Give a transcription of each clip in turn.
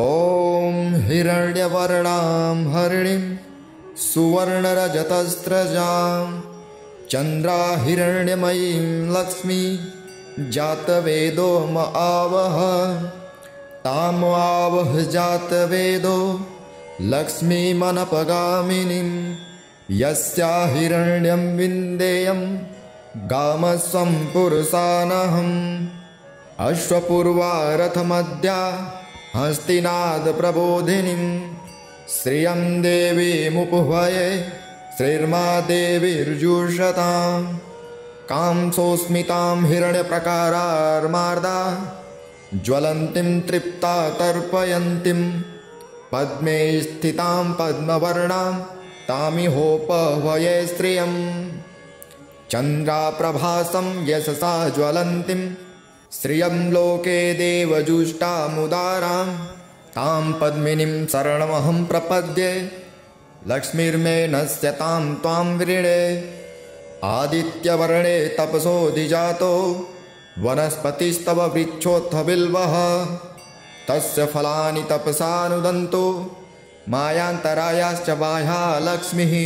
ॐ हिरण्यवर्णां हरिणीं सुवर्णरजतस्रजां चन्द्राहिरण्यमयीं लक्ष्मी जातवेदो म आवह तामावह जातवेदो लक्ष्मीमनपगामिनीं यस्या हिरण्यं विन्देयं गामस्वं पुरुषानहम् अश्वपूर्वारथमद्या हस्तिनादप्रबोधिनीं श्रियं देवीमुपभये श्रीर्मा देवीर्जुषतां। कांसोऽस्मितां हिरण्यप्रकारार्मार्दा ज्वलन्तीं तृप्ता तर्पयन्तीं। पद्मे स्थितां पद्मवर्णां तामिहोपहवये श्रियं चन्द्राप्रभासं यशसा ज्वलन्तीं श्रियं लोके देवजुष्टामुदारां तां पद्मिनीं शरणमहं प्रपद्ये लक्ष्मीर्मे नश्यतां त्वां वृणे आदित्यवर्णे तपसोऽधिजातो वनस्पतिस्तव वृक्षोऽथ बिल्वः तस्य फलानि तपसानुदन्तो मायान्तरायाश्च बाह्या लक्ष्मीः।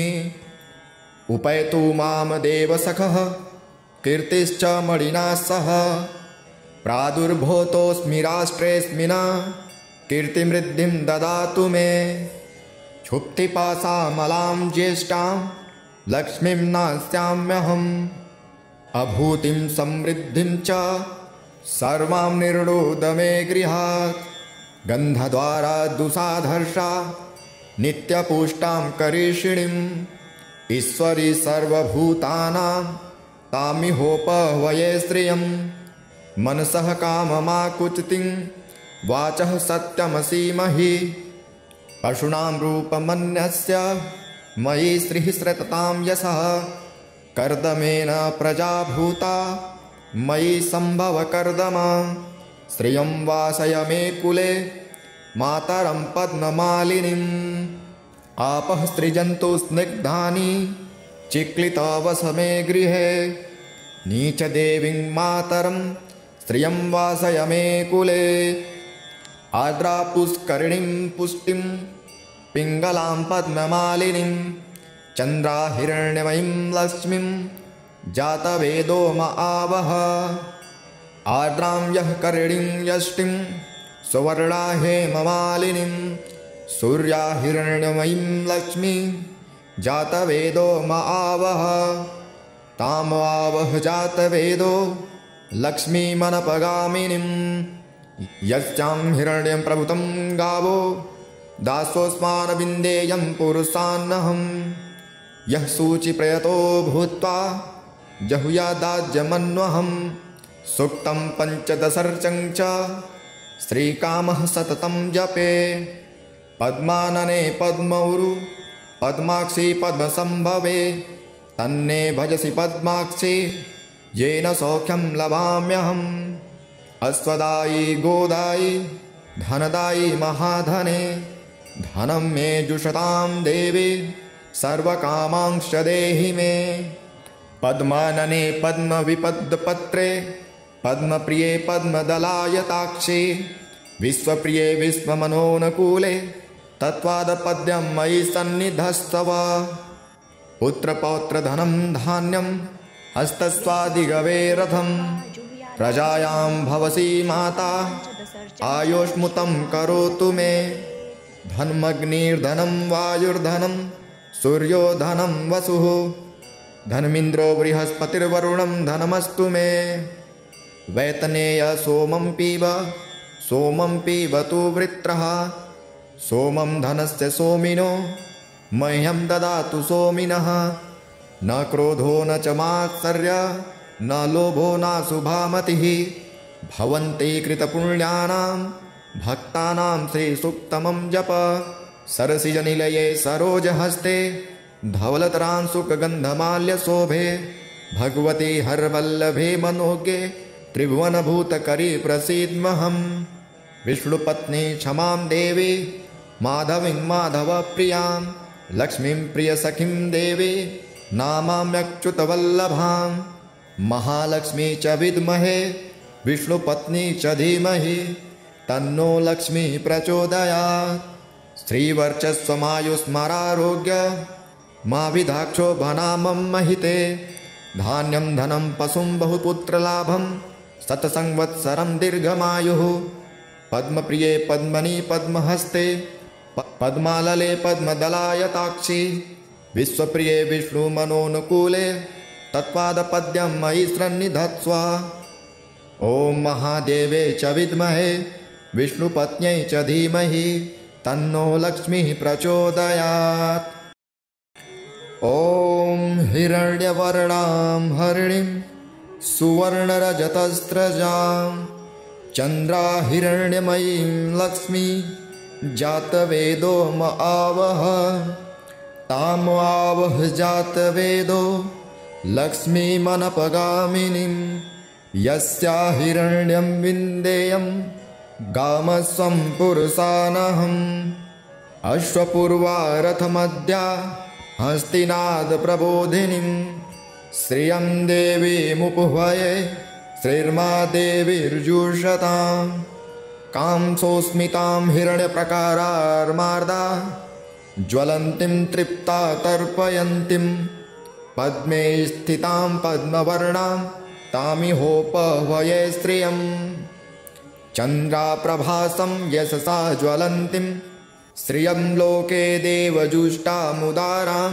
उपैतु मां देवसखः कीर्तिश्च मणिना सह प्रादुर्भूतोऽस्मि राष्ट्रेऽस्मिन् कीर्तिमृद्धिं ददातु मे। क्षुप्तिपासामलां ज्येष्ठां लक्ष्मीं नास्याम्यहम् अभूतिं समृद्धिं च सर्वां निर्णोद मे गृहात्। गन्धद्वारा दुसाधर्षा नित्यपुष्टां करीषिणीम् ईश्वरी सर्वभूतानां तामिहोपहवये श्रियं मनसः काममाकुचितिं वाचः सत्यमसीमहि। पशूनां रूपमन्यस्य मयि श्रीः सततां यशः। कर्दमेन प्रजाभूता मयि सम्भवकर्दम। श्रियं वासय मे कुले मातरं पद्ममालिनीम्। आपः सृजन्तु स्निग्धानि चिक्लितवस मे गृहे। नीचदेवीं मातरं श्रियं वासय मे कुले। आर्द्रापुष्करिणीं पुष्टिं पिङ्गलां पद्ममालिनीं चन्द्राहिरण्यमयीं लक्ष्मीं जातवेदो म आवह। आर्द्रां यः करिणीं यष्टिं सुवर्णा हेममालिनीं सूर्याहिरण्यमयीं लक्ष्मी जातवेदो म आवह। तामावह जातवेदो लक्ष्मीमनपगामिनीं यस्यां हिरण्यं प्रभुतं गावो दासोऽस्मानविन्देयं पुरुषान्नहं यः सूचिप्रयतो भूत्वा जहुयादाज्यमन्वहं सुक्तं पञ्चदशर्चं च श्रीकामः सततं जपे। पद्मानने पद्मौरु पद्माक्षी पद्मसम्भवे तन्ने भजसि पद्माक्षी येन सौख्यं लभाम्यहम् अश्वदायी गोदायी धनदायी महाधने धनं मे जुषतां देवी सर्वकामांश्च देहि मे। पद्मानने पद्मविपद्पत्रे पद्मप्रिये पद्मदलायताक्षी विश्वप्रिये विश्वमनोनुकूले तत्त्वादपद्यं मयि सन्निधस्तव। पुत्रपौत्रधनं धान्यं हस्तस्वादिगवे रथं प्रजायां भवसि माता। आयुष्मुतं करोतु मे। धनमग्निर्धनं वायुर्धनं सूर्यो धनं वसुः। धनमिन्द्रो बृहस्पतिर्वरुणं धनमस्तु मे। वैतनेय सोमं पीब सोमं पीबतु वृत्रः। सोमं धनस्य सोमिनो मह्यं ददातु सोमिनः न क्रोधो न च मात्सर्य न लोभो नाशुभामतिः भवन्ति कृतपुण्यानां भक्तानां श्रीसुक्तमं जप। सरसिजनिलये सरोजहस्ते धवलतरांशुकगन्धमाल्यशोभे भगवती हरवल्लभे मनोज्ञे त्रिभुवनभूतकरी प्रसीद्महं विष्णुपत्नी क्षमां देवी माधवीं माधवप्रियां लक्ष्मीं प्रियसखीं देवी नामाम्यच्युतवल्लभां महालक्ष्मी च विद्महे विष्णुपत्नी च धीमहि। तन्नो लक्ष्मीः प्रचोदयात्। श्रीवर्चस्वमायुस्मरारोग्य मा विधाक्षोभनामं महिते। धान्यं धनं पशुं बहुपुत्रलाभं शतसंवत्सरं दीर्घमायुः। पद्मप्रिये पद्मनि पद्महस्ते। पद्मालले पद्मदलायताक्षि विश्वप्रिये विष्णुमनोनुकूले तत्पादपद्यं मयि सन्निधत्स्व ॐ महादेवे च विद्महे विष्णुपत्न्यै च धीमहि तन्नो लक्ष्मीः प्रचोदयात्। ॐ हिरण्यवर्णां हरिणीं सुवर्णरजतस्रजां चन्द्राहिरण्यमयीं लक्ष्मी जातवेदो म आवह जातवेदो लक्ष्मीमनपगामिनीं यस्या हिरण्यं विन्देयं गामस्वं पुरुषानहम्। अश्वपूर्वारथमद्या हस्तिनादप्रबोधिनीं। श्रियं देवीमुपह्वये श्रीर्मा देवीर्जुषतां। कांसोऽस्मितां हिरण्यप्रकारार्मार्दा ज्वलन्तीं तृप्ता तर्पयन्तीं। पद्मे स्थितां पद्मवर्णां तामिहोपह्वये श्रियम् चन्द्राप्रभासं यशसा ज्वलन्तीं श्रियं लोके देवजुष्टामुदारां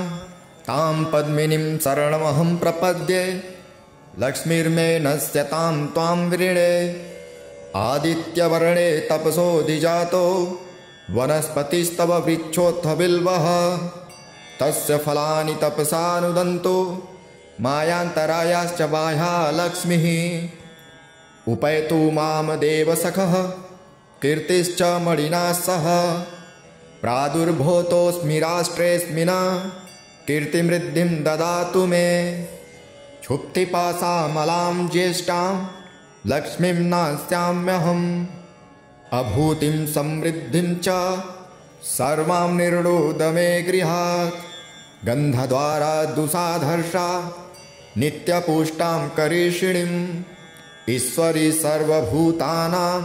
तां पद्मिनीं शरणमहं प्रपद्ये लक्ष्मीर्मे नश्यतां त्वां वृणे आदित्यवर्णे तपसोऽधिजातो वनस्पतिस्तव वृक्षोऽथ बिल्वः तस्य फलानि तपसानुदन्तो। मायान्तरायाश्च बाह्या लक्ष्मीः। उपैतु मां देवसखः कीर्तिश्च मणिना सह। प्रादुर्भूतोऽस्मि राष्ट्रेऽस्मिन् कीर्तिमृद्धिं ददातु मे। क्षुप्तिपासामलां ज्येष्ठां लक्ष्मीं नास्याम्यहम् अभूतिं समृद्धिं च सर्वां निर्णोद मे गृहात्। गन्धद्वारा दुसाधर्षा नित्यपुष्टां करीषिणीम् ईश्वरी सर्वभूतानां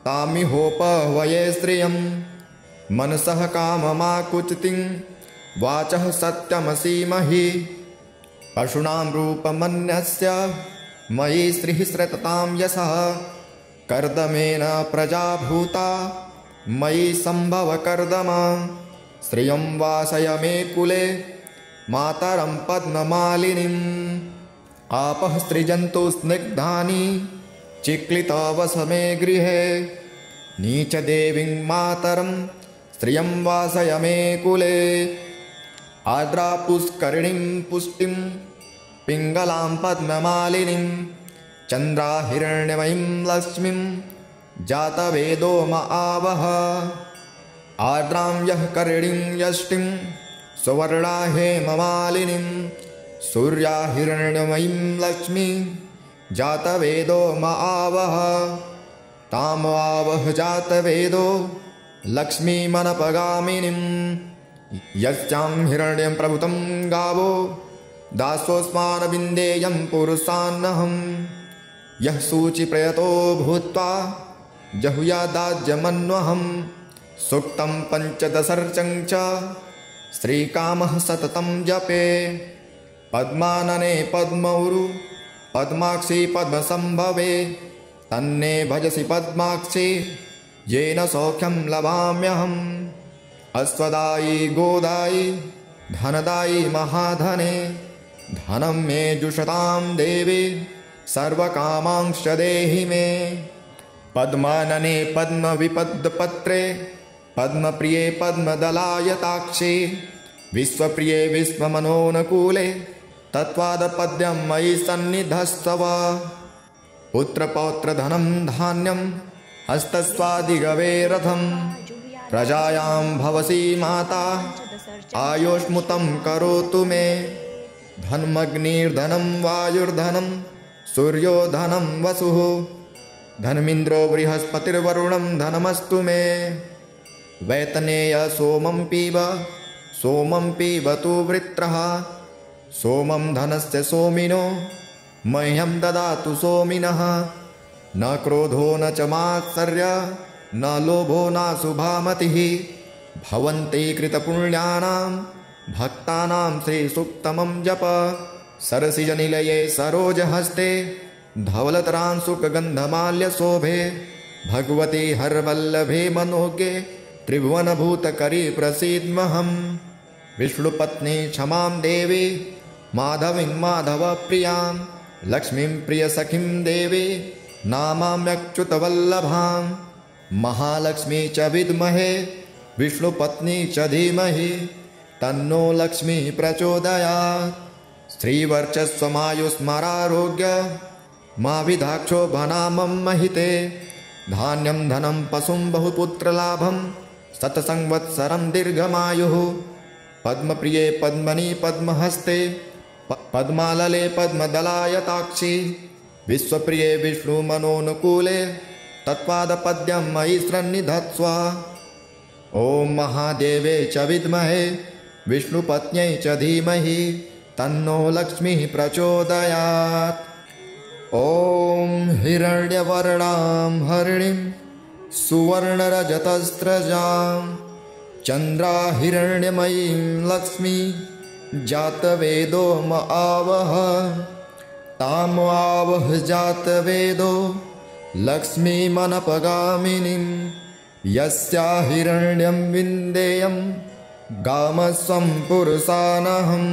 तामिहोपह्वये श्रियं। मनसः काममाकुचितिं वाचः सत्यमसीमहि। पशूनां रूपमन्यस्य मयि श्रीः श्रततां यशः कर्दमेन प्रजाभूता मयि सम्भवकर्दम श्रियं वासय मे कुले मातरं पद्ममालिनीम्। आपः सृजन्तु स्निग्धानि चिक्लितावसमे गृहे। नीचदेवीं मातरं श्रियं वासय मे कुले। आर्द्रापुष्करिणीं पुष्टिं पिङ्गलां पद्ममालिनीं चन्द्राहिरण्यमयीं लक्ष्मीं जातवेदो म आवह आर्द्रां यः करिणीं यष्टिं सुवर्णा हेममालिनीं सूर्याहिरण्यमयीं लक्ष्मी जातवेदो म आवह तामावह जातवेदो लक्ष्मीमनपगामिनीं यस्यां हिरण्यं प्रभुतं गावो दासोऽस्मानविन्देयं पुरुषान्नहं यः सूचिप्रयतो भूत्वा जहुयादाज्यमन्वहं सुक्तं पञ्चदशर्चं च श्रीकामः सततं जपे। पद्मानने पद्मौरु पद्माक्षि पद्मसम्भवे तन्ने भजसि पद्माक्षि येन सौख्यं लभाम्यहम्। अश्वदायी गोदायी धनदायी महाधने धनं मे जुषतां देवी सर्वकामांश्च देहि मे। पद्मानने पद्मविपद्पत्रे पद्मप्रिये पद्मदलायताक्षि विश्वप्रिये विश्वमनोनुकूले तत्त्वादपद्यं मयि सन्निधस्तव। पुत्रपौत्रधनं धान्यं हस्तस्वादिगवे रथं प्रजायां भवसि माता आयुष्मुतं करोतु मे। धनमग्निर्धनं वायुर्धनं सूर्यो धनं वसुः। धनमिन्द्रो बृहस्पतिर्वरुणं धनमस्तु मे। वैतनेय सोमं पीब सोमं पिबतु वृत्रः। सोमं धनस्य सोमिनो मह्यं ददातु सोमिनः। न क्रोधो न च मात्सर्य न लोभो नाशुभामतिः भवन्ति कृतपुण्यानां भक्तानां श्रीसुक्तमं जप सरसिजनिलये सरोजहस्ते धवलतरांशुकगन्धमाल्यशोभे भगवती हरवल्लभे त्रिभुवनभूतकरी प्रसीद्महम् विष्णुपत्नी क्षमां देवी माधवीं माधवप्रियां लक्ष्मीं प्रियसखीं देवी नामाम्यच्युतवल्लभां। महालक्ष्मी च विद्महे विष्णुपत्नी च धीमहि तन्नो लक्ष्मी प्रचोदयात् श्रीवर्चस्वमायुस्मरारोग्य मा विधाक्षोभनामं महिते। धान्यं धनं पशुं बहुपुत्रलाभं शतसंवत्सरं दीर्घमायुः। पद्मप्रिये पद्मनि पद्महस्ते पद्मालले पद्मदलायताक्षि विश्वप्रिये विष्णुमनोनुकूले तत्पादपद्यं मयि सन्निधत्स्व ॐ महादेवे च विद्महे विष्णुपत्न्यै च धीमहि तन्नो लक्ष्मीः प्रचोदयात्। ॐ हिरण्यवर्णां हरिणीं सुवर्णरजतस्रजां। चन्द्राहिरण्यमयीं लक्ष्मी जातवेदो म आवह तामावह जातवेदो लक्ष्मीमनपगामिनीं। यस्या हिरण्यं विन्देयं गामस्वं पुरुषानहम्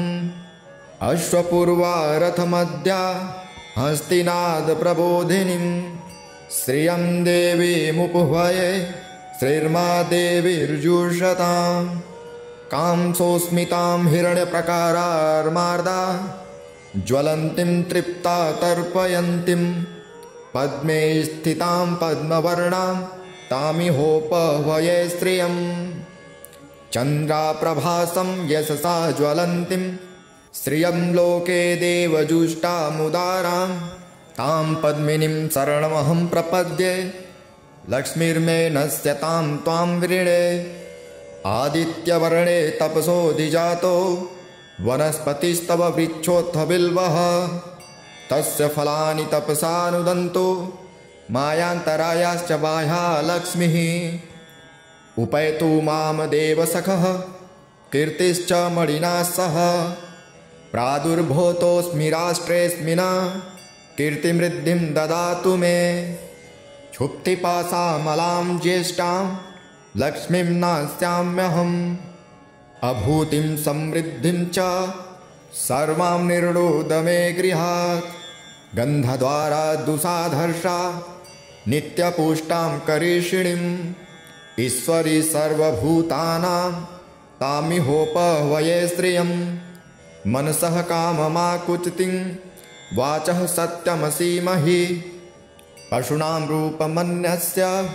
अश्वपूर्वारथमद्या हस्तिनादप्रबोधिनीं श्रियं देवीमुपह्वये श्रीर्मा देवीर्जुषतां कांसोऽस्मितां हिरण्यप्रकारार्मार्दा ज्वलन्तीं तृप्ता तर्पयन्तीं पद्मे स्थितां पद्मवर्णां तामिहोपह्वये श्रियं चन्द्राप्रभासं यशसा ज्वलन्तीं श्रियं लोके देवजुष्टामुदारां तां पद्मिनीं शरणमहं प्रपद्ये लक्ष्मीर्मे नश्यतां त्वां वृणे आदित्यवर्णे तपसोऽधिजातो वनस्पतिस्तव वृक्षोऽथ बिल्वः तस्य फलानि तपसानुदन्तो मायान्तरायाश्च बाह्या लक्ष्मीः। उपैतु मां देवसखः कीर्तिश्च मणिना सह प्रादुर्भूतोऽस्मि राष्ट्रेऽस्मिन् कीर्तिमृद्धिं ददातु मे। क्षुप्तिपासामलां ज्येष्ठां लक्ष्मीं नास्याम्यहम् अभूतिं समृद्धिं च सर्वां निर्णोद मे गृहात्। गन्धद्वारा दुसाधर्षा नित्यपुष्टां करीषिणीम् ईश्वरी सर्वभूतानां तामिहोपह्वये श्रियं मनसः काममाकुचितिं वाचः सत्यमसीमहि। पशूनां रूपमन्यस्य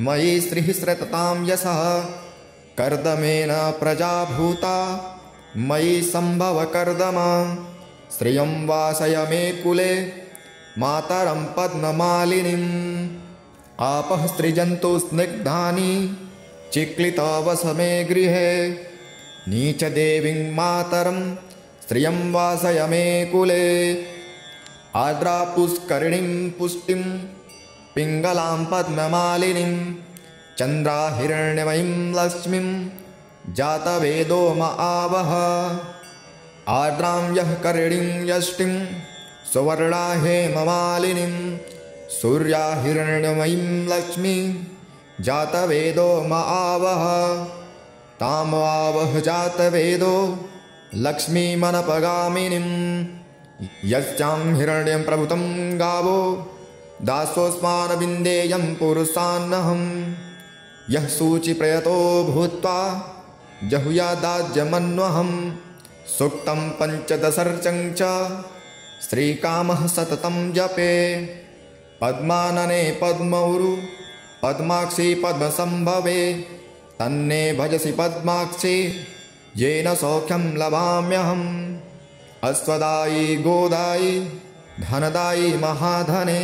मयि श्रीः सततां यशः। कर्दमेन प्रजाभूता मयि सम्भवकर्दम। श्रियं वासय मे कुले मातरं पद्ममालिनीम्। आपः सृजन्तु स्निग्धानि चिक्लितवस मे गृहे। नीचदेवीं मातरं श्रियं वासय मे कुले। आर्द्रापुष्करिणीं पुष्टिं पिङ्गलां पद्ममालिनीं चन्द्राहिरण्यमयीं लक्ष्मीं जातवेदो म आवह। आर्द्रां यः करिणीं यष्टिं सुवर्णा हेममालिनीं सूर्याहिरण्यमयीं लक्ष्मी जातवेदो म आवह। तामावह जातवेदो लक्ष्मीमनपगामिनीं यस्यां हिरण्यं प्रभुतं गावो दासोऽस्मानविन्देयं पुरुषान्नहम्। यः सूचिप्रयतो भूत्वा जहुयादाज्यमन्वहं सुक्तं पञ्चदशर्चं च श्रीकामः सततं जपे। पद्मानने पद्मौरु पद्माक्षी पद्मसम्भवे तन्ने भजसि पद्माक्षी येन सौख्यं लभाम्यहम्। अश्वदायी गोदायी धनदायी महाधने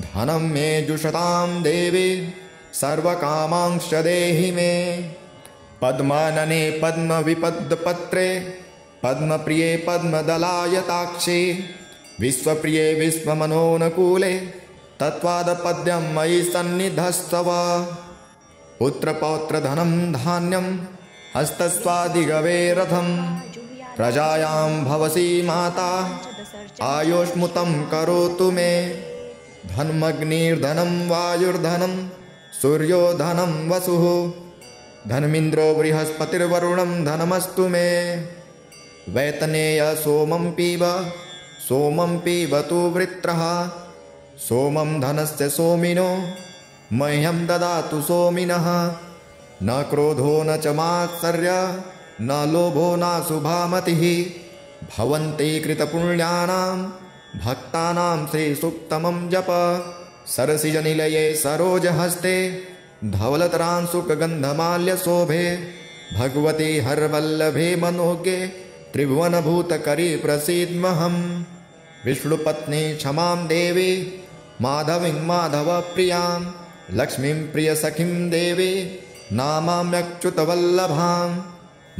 धनं मे जुषतां देवी सर्वकामांश्च देहि मे। पद्मानने पद्मविपद्पत्रे पद्मप्रिये पद्मदलायताक्षे विश्वप्रिये विश्वमनोनुकूले तत्त्वादपद्यं मयि सन्निधस्तव। पुत्रपौत्रधनं धान्यं हस्तस्वादिगवे रथं प्रजायां भवसि माता। आयुष्मुतं करोतु मे। धनमग्निर्धनं वायुर्धनं सूर्यो धनं वसुः। धनमिन्द्रो बृहस्पतिर्वरुणं धनमस्तु मे। वैतनेय सोमं पीब सोमं पीबतु वृत्रः। सोमं धनस्य सोमिनो मह्यं ददातु सोमिनः न क्रोधो न च मात्सर्य न लोभो नाशुभामतिः भवन्ति कृतपुण्यानां भक्तानां श्रीसुक्तमं जप। सरसिजनिलये सरोजहस्ते धवलतरांशुकगन्धमाल्यशोभे भगवती हरवल्लभे मनोज्ञे त्रिभुवनभूतकरी प्रसीद्महम् विष्णुपत्नी क्षमां देवी माधवीं माधवप्रियां लक्ष्मीं प्रियसखीं देवी नामाम्यच्युतवल्लभां।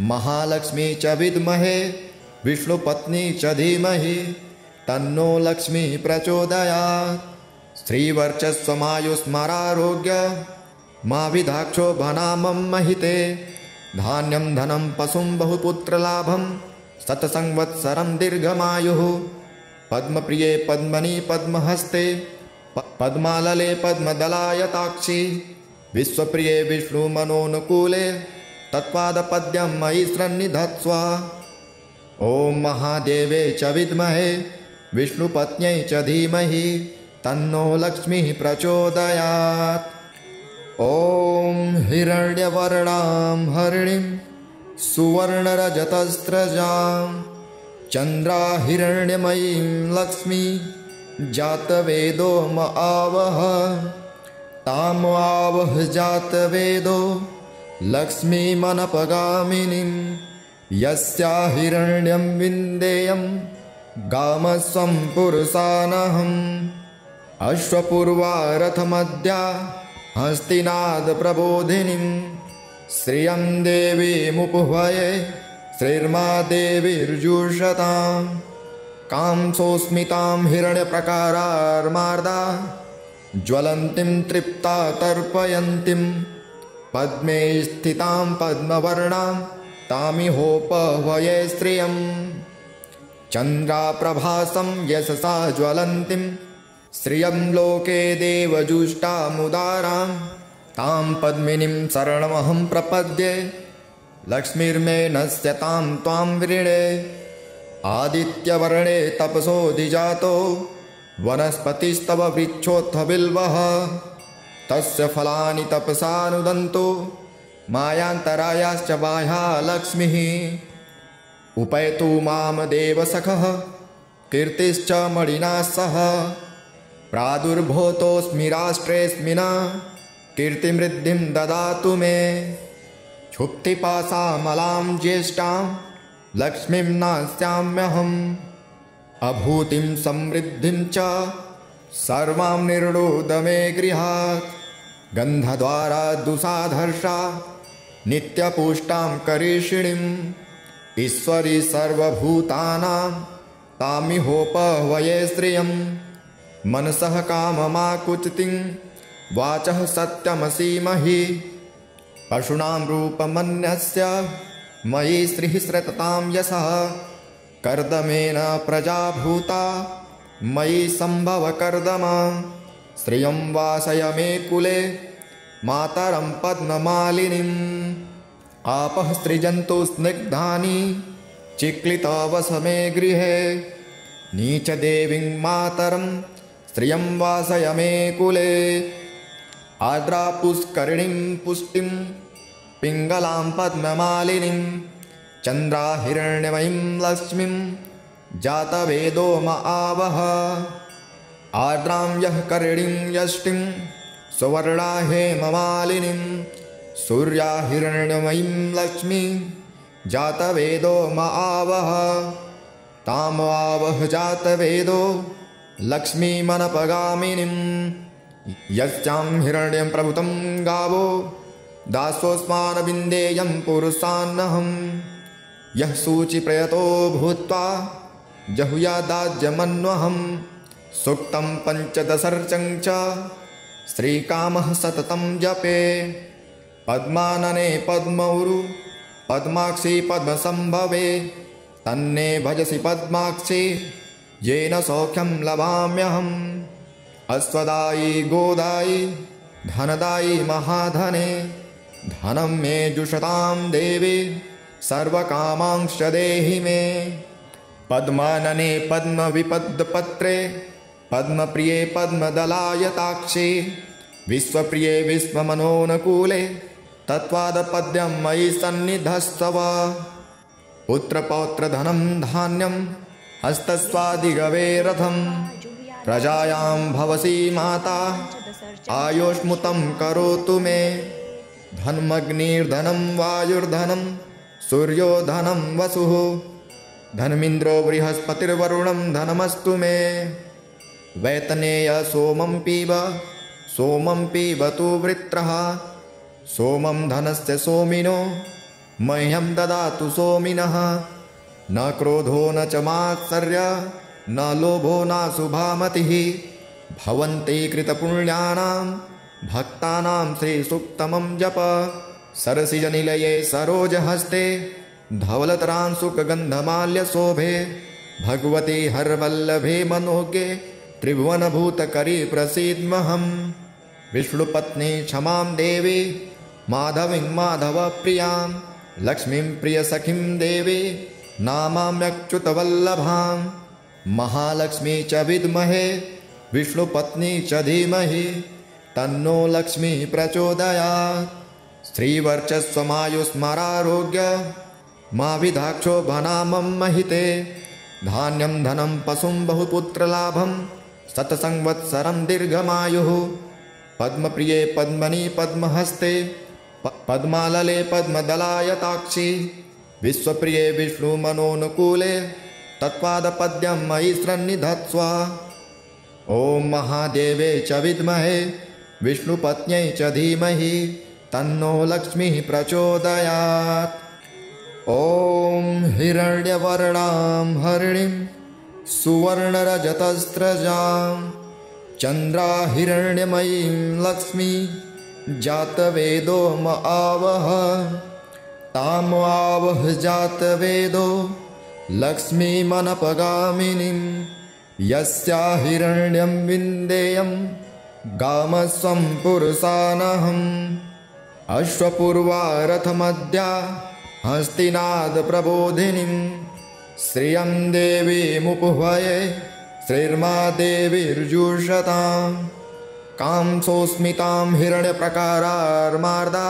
महालक्ष्मी च विद्महे विष्णुपत्नी च धीमहि। तन्नो लक्ष्मी प्रचोदयात्। श्रीवर्चस्वमायुस्मरारोग्य मा विधाक्षो भनामं महिते। धान्यं धनं पशुं बहुपुत्रलाभं। शतसंवत्सरं दीर्घमायुः। पद्मप्रिये पद्मनि पद्महस्ते पद्मालले पद्मदलायताक्षि विश्वप्रिये विष्णुमनोनुकूले तत्पादपद्यं मयि सन्निधत्स्व ॐ महादेवे च विद्महे विष्णुपत्न्यै च धीमहि तन्नो लक्ष्मीः प्रचोदयात्। ॐ हिरण्यवर्णां हरिणीं सुवर्णरजतस्रजां चन्द्राहिरण्यमयीं लक्ष्मी जातवेदो म आवह तामावह जातवेदो लक्ष्मीमनपगामिनीं यस्या हिरण्यं विन्देयं गामस्वं पुरुषानहम्। अश्वपूर्वारथमद्या हस्तिनादप्रबोधिनीं श्रियं देवीमुपह्वये श्रीर्मा देवीर्जुषतां। कांसोऽस्मितां हिरण्यप्रकारार्मार्दा ज्वलन्तीं तृप्ता तर्पयन्तीं। पद्मे स्थितां पद्मवर्णां तामिहोपह्वये श्रियं चन्द्राप्रभासं यशसा ज्वलन्तीं श्रियं लोके देवजुष्टामुदारां तां पद्मिनीं शरणमहं प्रपद्ये लक्ष्मीर्मे नश्यतां त्वां वृणे आदित्यवर्णे तपसोऽधिजातो वनस्पतिस्तव वृक्षोऽथ बिल्वः तस्य फलानि तपसानुदन्तो। मायान्तरायाश्च बाह्या लक्ष्मीः। उपैतु मां देवसखः कीर्तिश्च मणिना सह। प्रादुर्भूतोऽस्मि राष्ट्रेऽस्मिन् कीर्तिमृद्धिं ददातु मे। क्षुप्तिपासामलां ज्येष्ठां लक्ष्मीं नास्याम्यहम् अभूतिं समृद्धिं च सर्वां निर्णोद मे गृहात्। गन्धद्वारा दुसाधर्षा नित्यपुष्टां करीषिणीम् ईश्वरी सर्वभूतानां तामिहोपह्वये श्रियम् मनसः काममाकुचितिं वाचः सत्यमसीमहि। पशूनां रूपमन्यस्य मयि श्रीः सततां यशः कर्दमेन प्रजाभूता मयि सम्भवकर्दमा श्रियं वासय मे कुले मातरं पद्ममालिनीम् आपः सृजन्तु स्निग्धानि चिक्लितवस मे गृहे। नीचदेवीं मातरं श्रियं वासय मे कुले। आर्द्रापुष्करिणीं पुष्टिं पिङ्गलां पद्ममालिनीं चन्द्राहिरण्यमयीं लक्ष्मीं जातवेदो म आवह। आर्द्रां यः करिणीं यष्टिं सुवर्णा हेममालिनीं सूर्याहिरण्यमयीं लक्ष्मीं जातवेदो म आवह। तामावह जातवेदो लक्ष्मीमनपगामिनीं यस्यां हिरण्यं प्रभुतं गावो दासोऽस्मानविन्देयं पुरुषान्नहं यः सूचिप्रयतो भूत्वा जहुयादाज्यमन्वहं सुक्तं पञ्चदशर्चं च श्रीकामः सततं जपे। पद्मानने पद्मौरु पद्माक्षि पद्मसम्भवे तन्ने भजसि पद्माक्षि येन सौख्यं लभाम्यहम्। अश्वदायी गोदायि धनदायि महाधने धनं मे जुषतां देवी सर्वकामांश्च देहि मे। पद्मानने पद्मविपद्पत्रे पद्मप्रिये पद्मदलायताक्षे विश्वप्रिये विश्वमनोनुकूले तत्त्वादपद्यं मयि सन्निधस्तव पुत्रपौत्रधनं धान्यं हस्तस्वादिगवे रथं प्रजायां भवसि माता आयुष्मुतं करोतु मे। धनमग्निर्धनं वायुर्धनं सूर्यो धनं वसुः। धनमिन्द्रो बृहस्पतिर्वरुणं धनमस्तु मे। वैतनेय सोमं पीब सोमं पीबतु वृत्रः। सोमं धनस्य सोमिनो मह्यं ददातु सोमिनः। न क्रोधो न च मात्सर्य न लोभो नाशुभामतिः भवन्ति कृतपुण्यानां भक्तानां श्रीसुक्तमं जप सरसिजनिलये सरोजहस्ते धवलतरांशुकगन्धमाल्यशोभे भगवती हरवल्लभे मनोज्ञे त्रिभुवनभूतकरी प्रसीद्महं विष्णुपत्नी क्षमां देवी माधवीं माधवप्रियां लक्ष्मीं प्रियसखीं देवी नामाम्यच्युतवल्लभां महालक्ष्मी च विद्महे विष्णुपत्नी च धीमहि तन्नो लक्ष्मी प्रचोदयात् श्रीवर्चस्वमायुस्मरारोग्य मा विधाक्षोभनामं महिते। धान्यं धनं पशुं बहुपुत्रलाभं शतसंवत्सरं दीर्घमायुः। पद्मप्रिये पद्मनि पद्महस्ते पद्मालले पद्मदलायताक्षि। विश्वप्रिये विष्णुमनोनुकूले तत्पादपद्यं मयि सन्निधत्स्व ॐ महादेवे च विद्महे विष्णुपत्न्यै च धीमहि तन्नो लक्ष्मीः प्रचोदयात्। ॐ हिरण्यवर्णां हरिणीं सुवर्णरजतस्रजां। चन्द्राहिरण्यमयीं लक्ष्मी जातवेदो म आवह। तामावह जातवेदो लक्ष्मीमनपगामिनीं। यस्या हिरण्यं विन्देयं गामस्वं पुरुषानहम् अश्वपूर्वारथमद्या हस्तिनादप्रबोधिनीं श्रियं श्रीर्मा देवीर्जुषतां कांसोऽस्मितां हिरण्यप्रकारार्मार्दा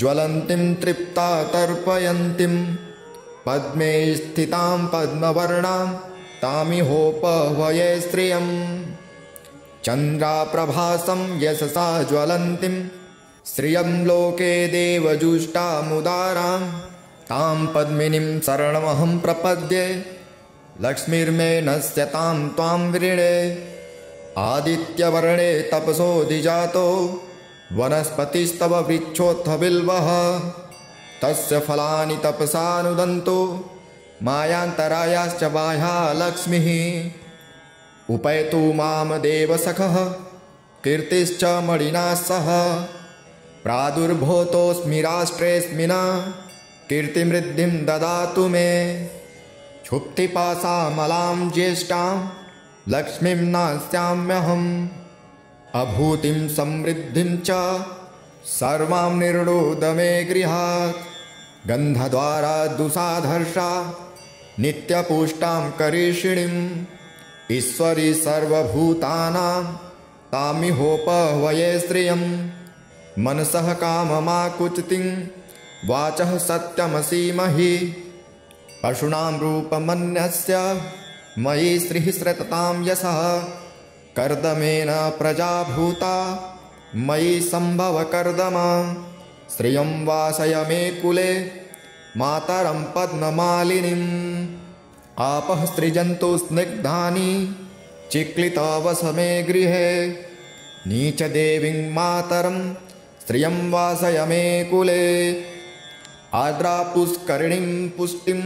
ज्वलन्तीं तृप्ता तर्पयन्तीं पद्मे स्थितां पद्मवर्णां तामिहोपह्वये श्रियम्। चन्द्राप्रभासं यशसा ज्वलन्तीं श्रियं लोके देवजुष्टामुदारां तां पद्मिनीं शरणमहं प्रपद्ये। लक्ष्मीर्मे नश्यतां त्वां वृणे आदित्यवर्णे तपसोऽधिजातो वनस्पतिस्तव वृक्षोऽथ बिल्वः तस्य फलानि तपसानुदन्तो। मायान्तरायाश्च बाह्या लक्ष्मीः। उपैतु माम देवसखः कीर्तिश्च मणिना सह प्रादुर्भूतोऽस्मि राष्ट्रेऽस्मिन् कीर्तिमृद्धिं ददातु मे। क्षुप्तिपासामलां ज्येष्ठां लक्ष्मीं नास्याम्यहम् अभूतिं समृद्धिं च सर्वां निर्णोद मे गृहात्। गन्धद्वारा दुसाधर्षा नित्यपुष्टां करीषिणीम् ईश्वरी सर्वभूतानां तामिहोपह्वये श्रियं मनसः काममाकुचितिं वाचः सत्यमसीमहि। पशूनां रूपमन्यस्य मयि श्रीः सततां यशः। कर्दमेन प्रजाभूता मयि सम्भव कर्दमा श्रियं वासय मे कुले मातरं पद्ममालिनीम् आपः सृजन्तु स्निग्धानि चिक्लितावस मे गृहे। नीचदेवीं मातरं श्रियं वासय मे कुले। आर्द्रापुष्करिणीं पुष्टिं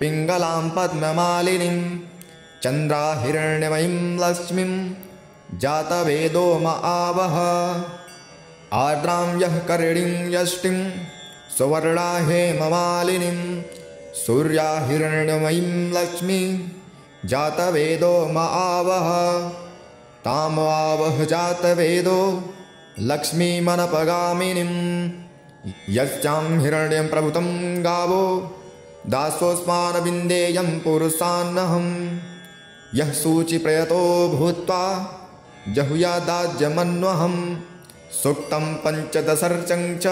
पिङ्गलां पद्ममालिनीं चन्द्राहिरण्यमयीं लक्ष्मीं जातवेदो म आवह। आर्द्रां यः करिणीं यष्टिं सुवर्णा हेममालिनीं सूर्याहिरण्यमयीं लक्ष्मी जातवेदो म आवह। तामावह जातवेदो लक्ष्मीमनपगामिनीं यस्यां हिरण्यं प्रभुतं गावो दासोऽस्मानविन्देयं पुरुषान्नहं यः सूचिप्रयतो भूत्वा जहुयादाज्यमन्वहं सुक्तं पञ्चदशर्चं च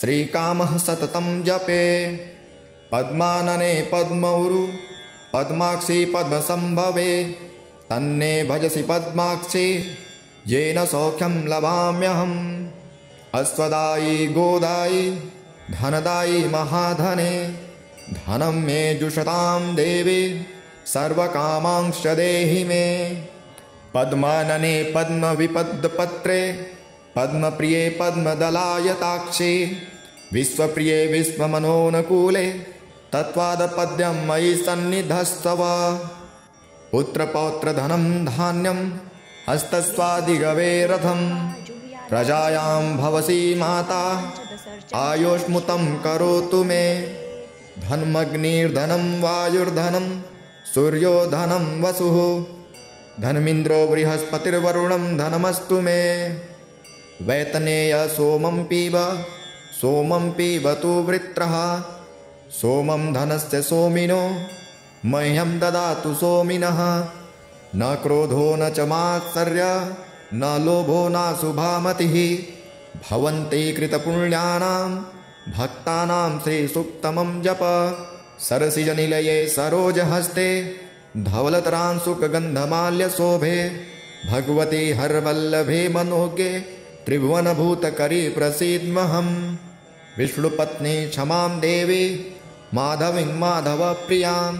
श्रीकामः सततं जपे। पद्मानने पद्मौरु पद्माक्षी पद्मसम्भवे तन्ने भजसि पद्माक्षी येन सौख्यं लभाम्यहम्। अश्वदायी गोदायि धनदायि महाधने धनं मे जुषतां देवी सर्वकामांश्च देहि मे। पद्मानने पद्मविपद्पत्रे पद्मप्रिये पद्मदलायताक्षे विश्वप्रिये विश्वमनोनुकूले तत्त्वादपद्यं मयि सन्निधस्तव। पुत्रपौत्रधनं धान्यं हस्तस्वादिगवे रथं प्रजायां भवसि माता। आयुष्मुतं करोतु मे। धनमग्निर्धनं वायुर्धनं सूर्यो धनं वसुः। धनमिन्द्रो बृहस्पतिर्वरुणं धनमस्तु मे। वैतनेय सोमं पीब सोमं पिबतु वृत्रः। सोमं धनस्य सोमिनो मह्यं ददातु सोमिनः न क्रोधो न च मात्सर्य न लोभो नाशुभामतिः भवन्ति कृतपुण्यानां भक्तानां श्रीसुक्तमं जप। सरसिजनिलये सरोजहस्ते धवलतरांशुकगन्धमाल्यशोभे भगवती हरवल्लभे मनोज्ञे त्रिभुवनभूतकरी प्रसीद्महं विष्णुपत्नी क्षमां देवी माधवीं माधवप्रियां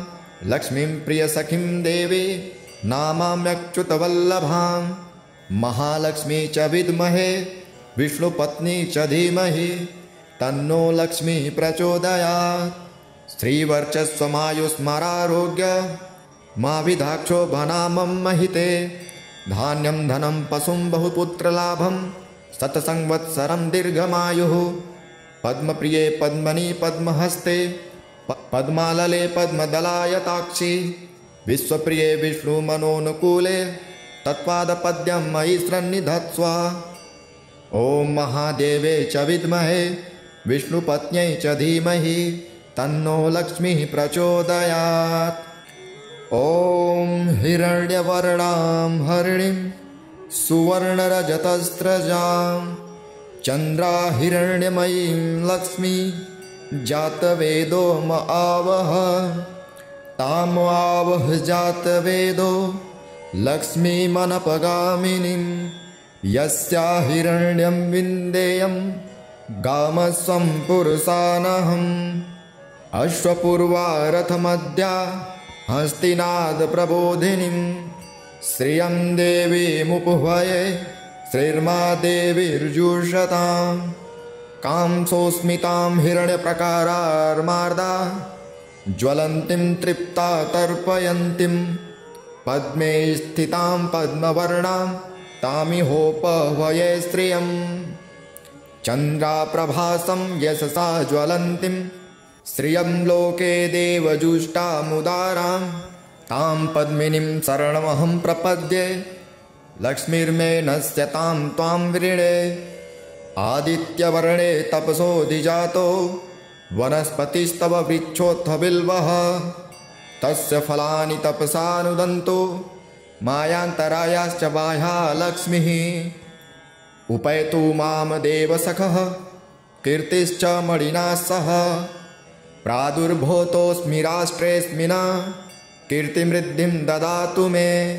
लक्ष्मीं प्रियसखीं देवी नामाम्यच्युतवल्लभां महालक्ष्मी च विद्महे विष्णुपत्नी च धीमहि। तन्नो लक्ष्मी प्रचोदयात्। श्रीवर्चस्वमायुस्मरारोग्य मा विधाक्षोभनामं महिते। धान्यं धनं पशुं बहुपुत्रलाभं शतसंवत्सरं दीर्घमायुः। पद्मप्रिये पद्मनि पद्महस्ते पद्मालले पद्मदलायताक्षी विश्वप्रिये विष्णुमनोनुकूले तत्पादपद्यं मयि सन्निधत्स्व ॐ महादेवे च विद्महे विष्णुपत्न्यै च धीमहि तन्नो लक्ष्मीः प्रचोदयात्। ॐ हिरण्यवर्णां हरिणीं सुवर्णरजतस्रजां चन्द्राहिरण्यमयीं लक्ष्मी जातवेदो म आवह जातवेदो लक्ष्मीमनपगामिनीं यस्या हिरण्यं विन्देयं गामस्वं पुरुषानहम् अश्वपूर्वारथमद्या हस्तिनादप्रबोधिनीं श्रियं देवीमुपह्वये श्रीर्मा देवीर्जुषतां कांसोऽस्मितां हिरण्यप्रकारार्मार्दा ज्वलन्तीं तृप्ता तर्पयन्तीं। पद्मे स्थितां पद्मवर्णां तामिहोपह्वये श्रियं चन्द्राप्रभासं यशसा ज्वलन्तीं श्रियं लोके देवजुष्टामुदारां तां पद्मिनीं शरणमहं प्रपद्ये लक्ष्मीर्मे नश्यतां त्वां वृणे आदित्यवर्णे तपसोऽधिजातो वनस्पतिस्तव वृक्षोऽथ बिल्वः तस्य फलानि तपसानुदन्तो। मायान्तरायाश्च बाह्या लक्ष्मीः। उपैतु मां देवसखः कीर्तिश्च मणिना सह। प्रादुर्भूतोऽस्मि राष्ट्रेऽस्मिन् कीर्तिमृद्धिं ददातु मे।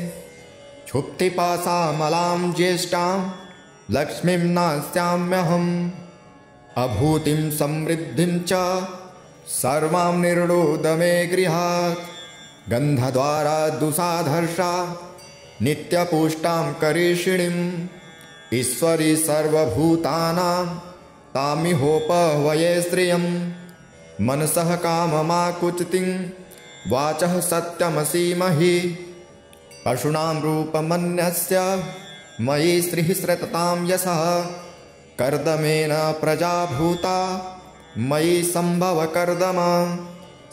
क्षुप्तिपासामलां ज्येष्ठां लक्ष्मीं नास्याम्यहम् अभूतिं समृद्धिं च सर्वां निर्णोद मे गृहात्। गन्धद्वारा दुसाधर्षा नित्यपुष्टां करीषिणीम् ईश्वरी सर्वभूतानां तामिहोपह्वये श्रियं। मनसः काममाकुचितिं वाचः सत्यमसीमहि। पशूनां रूपमन्यस्य मयि श्रीः सततां यशः कर्दमेन प्रजाभूता मयि सम्भवकर्दम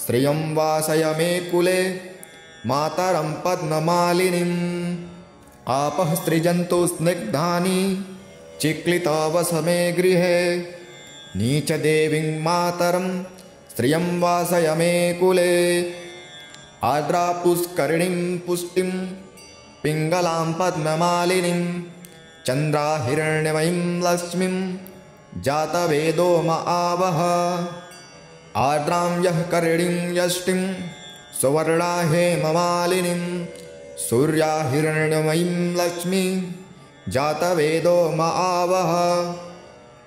श्रियं वासय मे कुले मातरं पद्ममालिनीम्। आपः सृजन्तु स्निग्धानि चिक्लितावस मे गृहे। नीचदेवीं मातरं श्रियं वासय मे कुले। आर्द्रापुष्करिणीं पुष्टिं पिङ्गलां पद्ममालिनीं चन्द्राहिरण्यमयीं लक्ष्मीं जातवेदो म आवह। आर्द्रां यः करिणीं यष्टिं सुवर्णा हेममालिनीं सूर्याहिरण्यमयीं लक्ष्मी जातवेदो म आवह।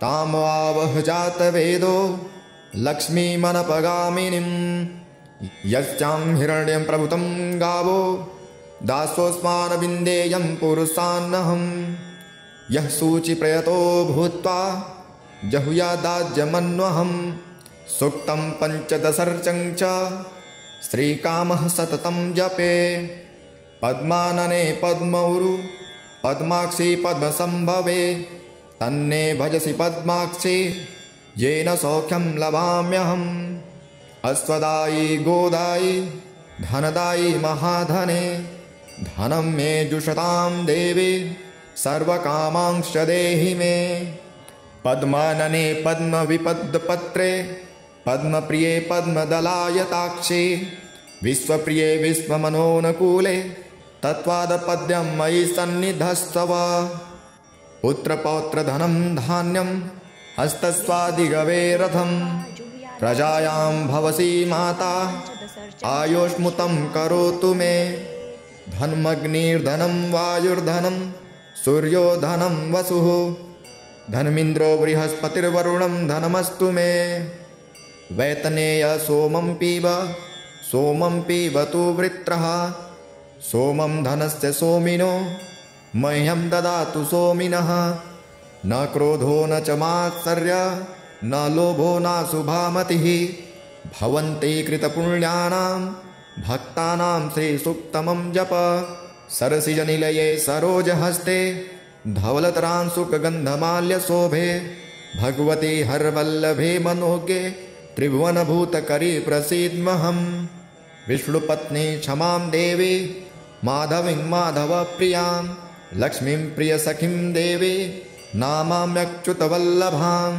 तामावह जातवेदो लक्ष्मीमनपगामिनीं यस्यां हिरण्यं प्रभुतं गावो दासोऽस्मानविन्देयं पुरुषान्नहं यः सूचिप्रयतो भूत्वा जहुयादाज्यमन्वहं सूक्तं पञ्चदशर्चं च श्रीकामः सततं जपे। पद्मानने पद्मौरु पद्माक्षि पद्मसम्भवे तन्ने भजसि पद्माक्षि येन सौख्यं लभाम्यहम्। अश्वदायि गोदायि धनदायि महाधने धनं मे जुषतां देवी सर्वकामांश्च देहि मे। पद्मानने पद्मविपद्पत्रे पद्मप्रिये पद्मदलायताक्षे विश्वप्रिये विश्वमनोनुकूले तत्त्वादपद्यं मयि सन्निधस्तव पुत्रपौत्रधनं धान्यं हस्तस्वादिगवे रथं प्रजायां भवसि माता आयुष्मुतं करोतु मे। धनमग्निर्धनं वायुर्धनं सूर्यो धनं वसुः। धनमिन्द्रो बृहस्पतिर्वरुणं धनमस्तु मे। वैतनेय सोमं पीब सोमं पीबतु वृत्रः। सोमं धनस्य सोमिनो मह्यं ददातु सोमिनः। न क्रोधो न च मात्सर्य न लोभो नाशुभामतिः भवन्ति कृतपुण्यानां भक्तानां श्रीसुक्तमं जप सरसिजनिलये सरोजहस्ते धवलतरां सुखगन्धमाल्यशोभे भगवती हरवल्लभे त्रिभुवनभूतकरी प्रसीद्महं विष्णुपत्नी क्षमां देवी माधवीं माधवप्रियां लक्ष्मीं प्रियसखीं देवी नामाम्यच्युतवल्लभां।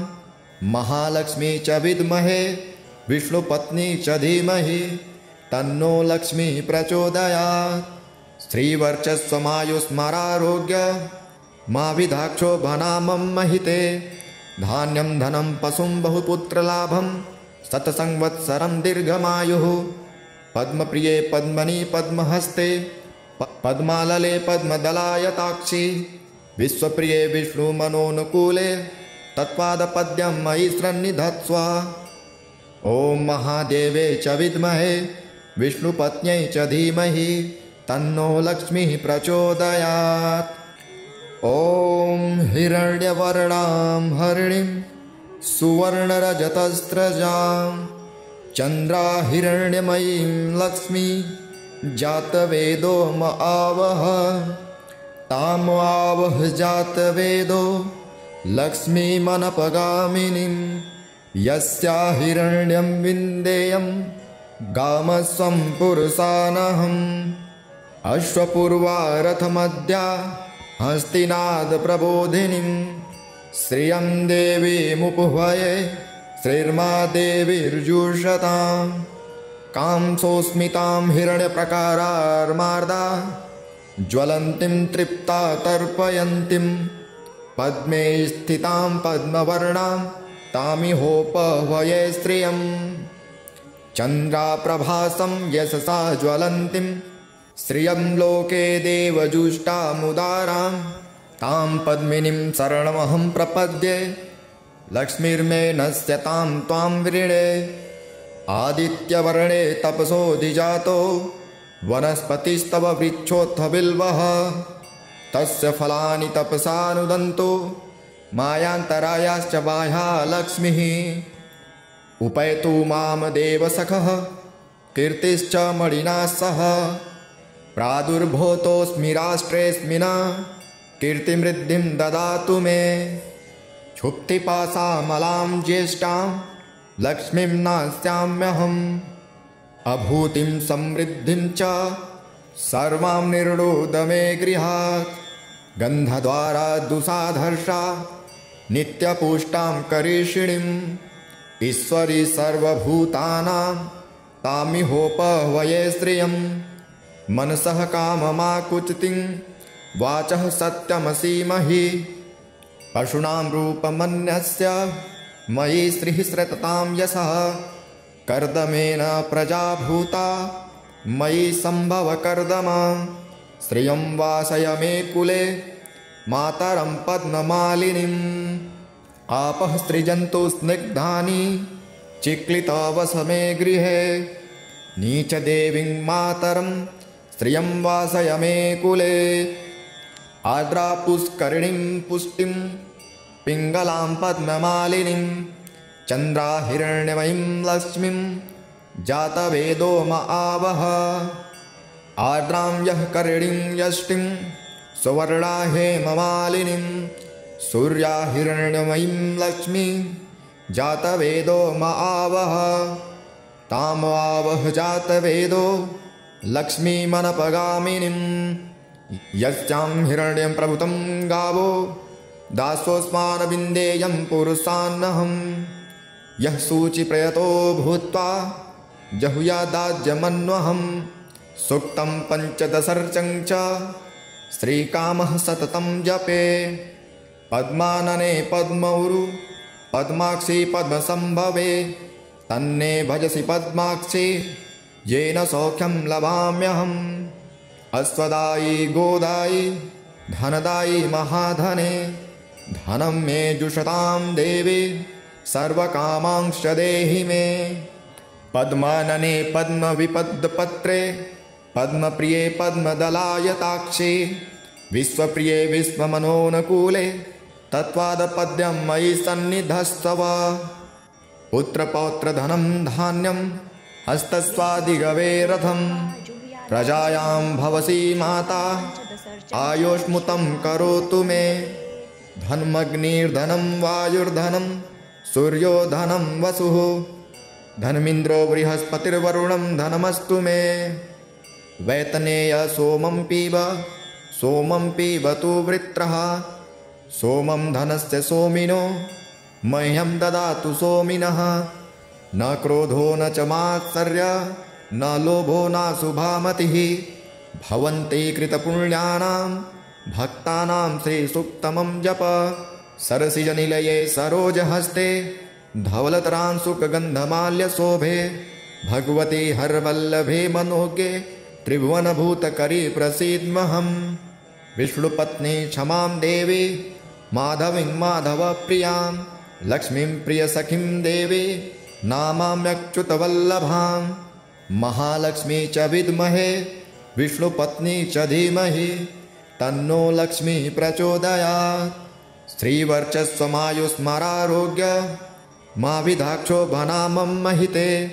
महालक्ष्मी च विद्महे विष्णुपत्नी च धीमहि तन्नो लक्ष्मी प्रचोदयात् स्त्रीवर्चस्वमायुस्मरारोग्य मा विधाक्षोभनामं महिते। धान्यं धनं पशुं बहुपुत्रलाभं शतसंवत्सरं दीर्घमायुः। पद्मप्रिये पद्मनि पद्महस्ते पद्मालले पद्मदलायताक्षि। विश्वप्रिये विष्णुमनोनुकूले तत्पादपद्यं मयि सन्निधत्स्व ॐ महादेवे च विद्महे विष्णुपत्न्यै च धीमहि तन्नो लक्ष्मीः प्रचोदयात्। ॐ हिरण्यवर्णां हरिणीं सुवर्णरजतस्रजां। चन्द्राहिरण्यमयीं लक्ष्मी जातवेदो म आवह। तामावह जातवेदो लक्ष्मीमनपगामिनीं। यस्या हिरण्यं विन्देयं गामस्वं पुरुषानहम् अश्वपूर्वारथमद्या हस्तिनादप्रबोधिनीं श्रियं देवीमुपह्वये श्रीर्मा देवीर्जुषतां कांसोऽस्मितां हिरण्यप्रकारार्मार्दा ज्वलन्तीं तृप्ता तर्पयन्तीं पद्मे स्थितां पद्मवर्णां तामिहोपह्वये श्रियम्। चन्द्राप्रभासं यशसा ज्वलन्तीं श्रियं लोके देवजुष्टामुदारां तां पद्मिनीं शरणमहं प्रपद्ये लक्ष्मीर्मे नश्यतां त्वां वृणे आदित्यवर्णे तपसोऽधिजातो वनस्पतिस्तव वृक्षोऽथ बिल्वः तस्य फलानि तपसानुदन्तो मायान्तरायाश्च बाह्या लक्ष्मीः। उपैतु मां देवसखः कीर्तिश्च मणिना सह प्रादुर्भूतोऽस्मि राष्ट्रेऽस्मिन् कीर्तिमृद्धिं ददातु मे। क्षुप्तिपासामलां ज्येष्ठां लक्ष्मीं नास्याम्यहम् अभूतिं समृद्धिं च सर्वां निर्णोद मे गृहात्। गन्धद्वारा दुसाधर्षा नित्यपुष्टां करीषिणीम् ईश्वरी सर्वभूतानां तामिहोपहवये श्रियं मनसः काममाकुचितिं वाचः सत्यमसीमहि। पशूनां रूपमन्यस्य मयि श्रीः सततां यशः। कर्दमेन प्रजाभूता मयि सम्भवकर्दम। श्रियं वासय मे कुले मातरं पद्ममालिनीम्। आपः सृजन्तु स्निग्धानि चिक्लितावस मे गृहे। नीचदेवीं मातरं श्रियं वासय मे कुले। आर्द्रापुष्करिणीं पुष्टिं पिङ्गलां पद्ममालिनीं चन्द्राहिरण्यमयीं लक्ष्मीं जातवेदो म आवह आर्द्रां यः करिणीं यष्टिं सुवर्णा हेममालिनीं सूर्याहिरण्यमयीं लक्ष्मी जातवेदो म आवह तामावह जातवेदो लक्ष्मीमनपगामिनीम् यस्यां हिरण्यं प्रभुतं गावो दासोऽस्मानविन्देयं पुरुषान्नहं। यः सूचिप्रयतो भूत्वा जहुयादाज्यमन्वहं सूक्तं पञ्चदशर्चं च श्रीकामः सततं जपे। पद्मानने पद्मौरु पद्माक्षि पद्मसम्भवे तन्ने भजसि पद्माक्षि येन सौख्यं लभाम्यहम्। अश्वदायी गोदायी धनदायी महाधने धनं मे जुषतां देवी सर्वकामांश्च देहि मे। पद्मानने पद्मविपद्पत्रे पद्मप्रिये पद्मदलायताक्षे विश्वप्रिये विश्वमनोनुकूले तत्त्वादपद्यं मयि सन्निधस्तव। पुत्रपौत्रधनं धान्यं हस्तस्वादिगवे रथं प्रजायां भवसि माता। आयुष्मुतं करोतु मे। धनमग्निर्धनं वायुर्धनं सूर्यो धनं वसुः। धनमिन्द्रो बृहस्पतिर्वरुणं धनमस्तु मे। वैतनेय सोमं पीब सोमं पिबतु वृत्रः। सोमं धनस्य सोमिनो मह्यं ददातु सोमिनः न क्रोधो न च मात्सर्य न लोभो नाशुभामतिः भवन्ति कृतपुण्यानां भक्तानां श्रीसुक्तमं जप। सरसिजनिलये सरोजहस्ते धवलतरां सुखगन्धमाल्यशोभे। भगवती हरवल्लभे मनोज्ञे त्रिभुवनभूतकरी प्रसीद्महम्। विष्णुपत्नी क्षमां देवी माधवीं माधवप्रियां लक्ष्मीं प्रियसखीं देवी नामाम्यच्युतवल्लभां महालक्ष्मी च विद्महे विष्णुपत्नी च धीमहि। तन्नो लक्ष्मी प्रचोदयात्। श्रीवर्चस्वमायुस्मरारोग्य मा विधाक्षोभनामं महिते।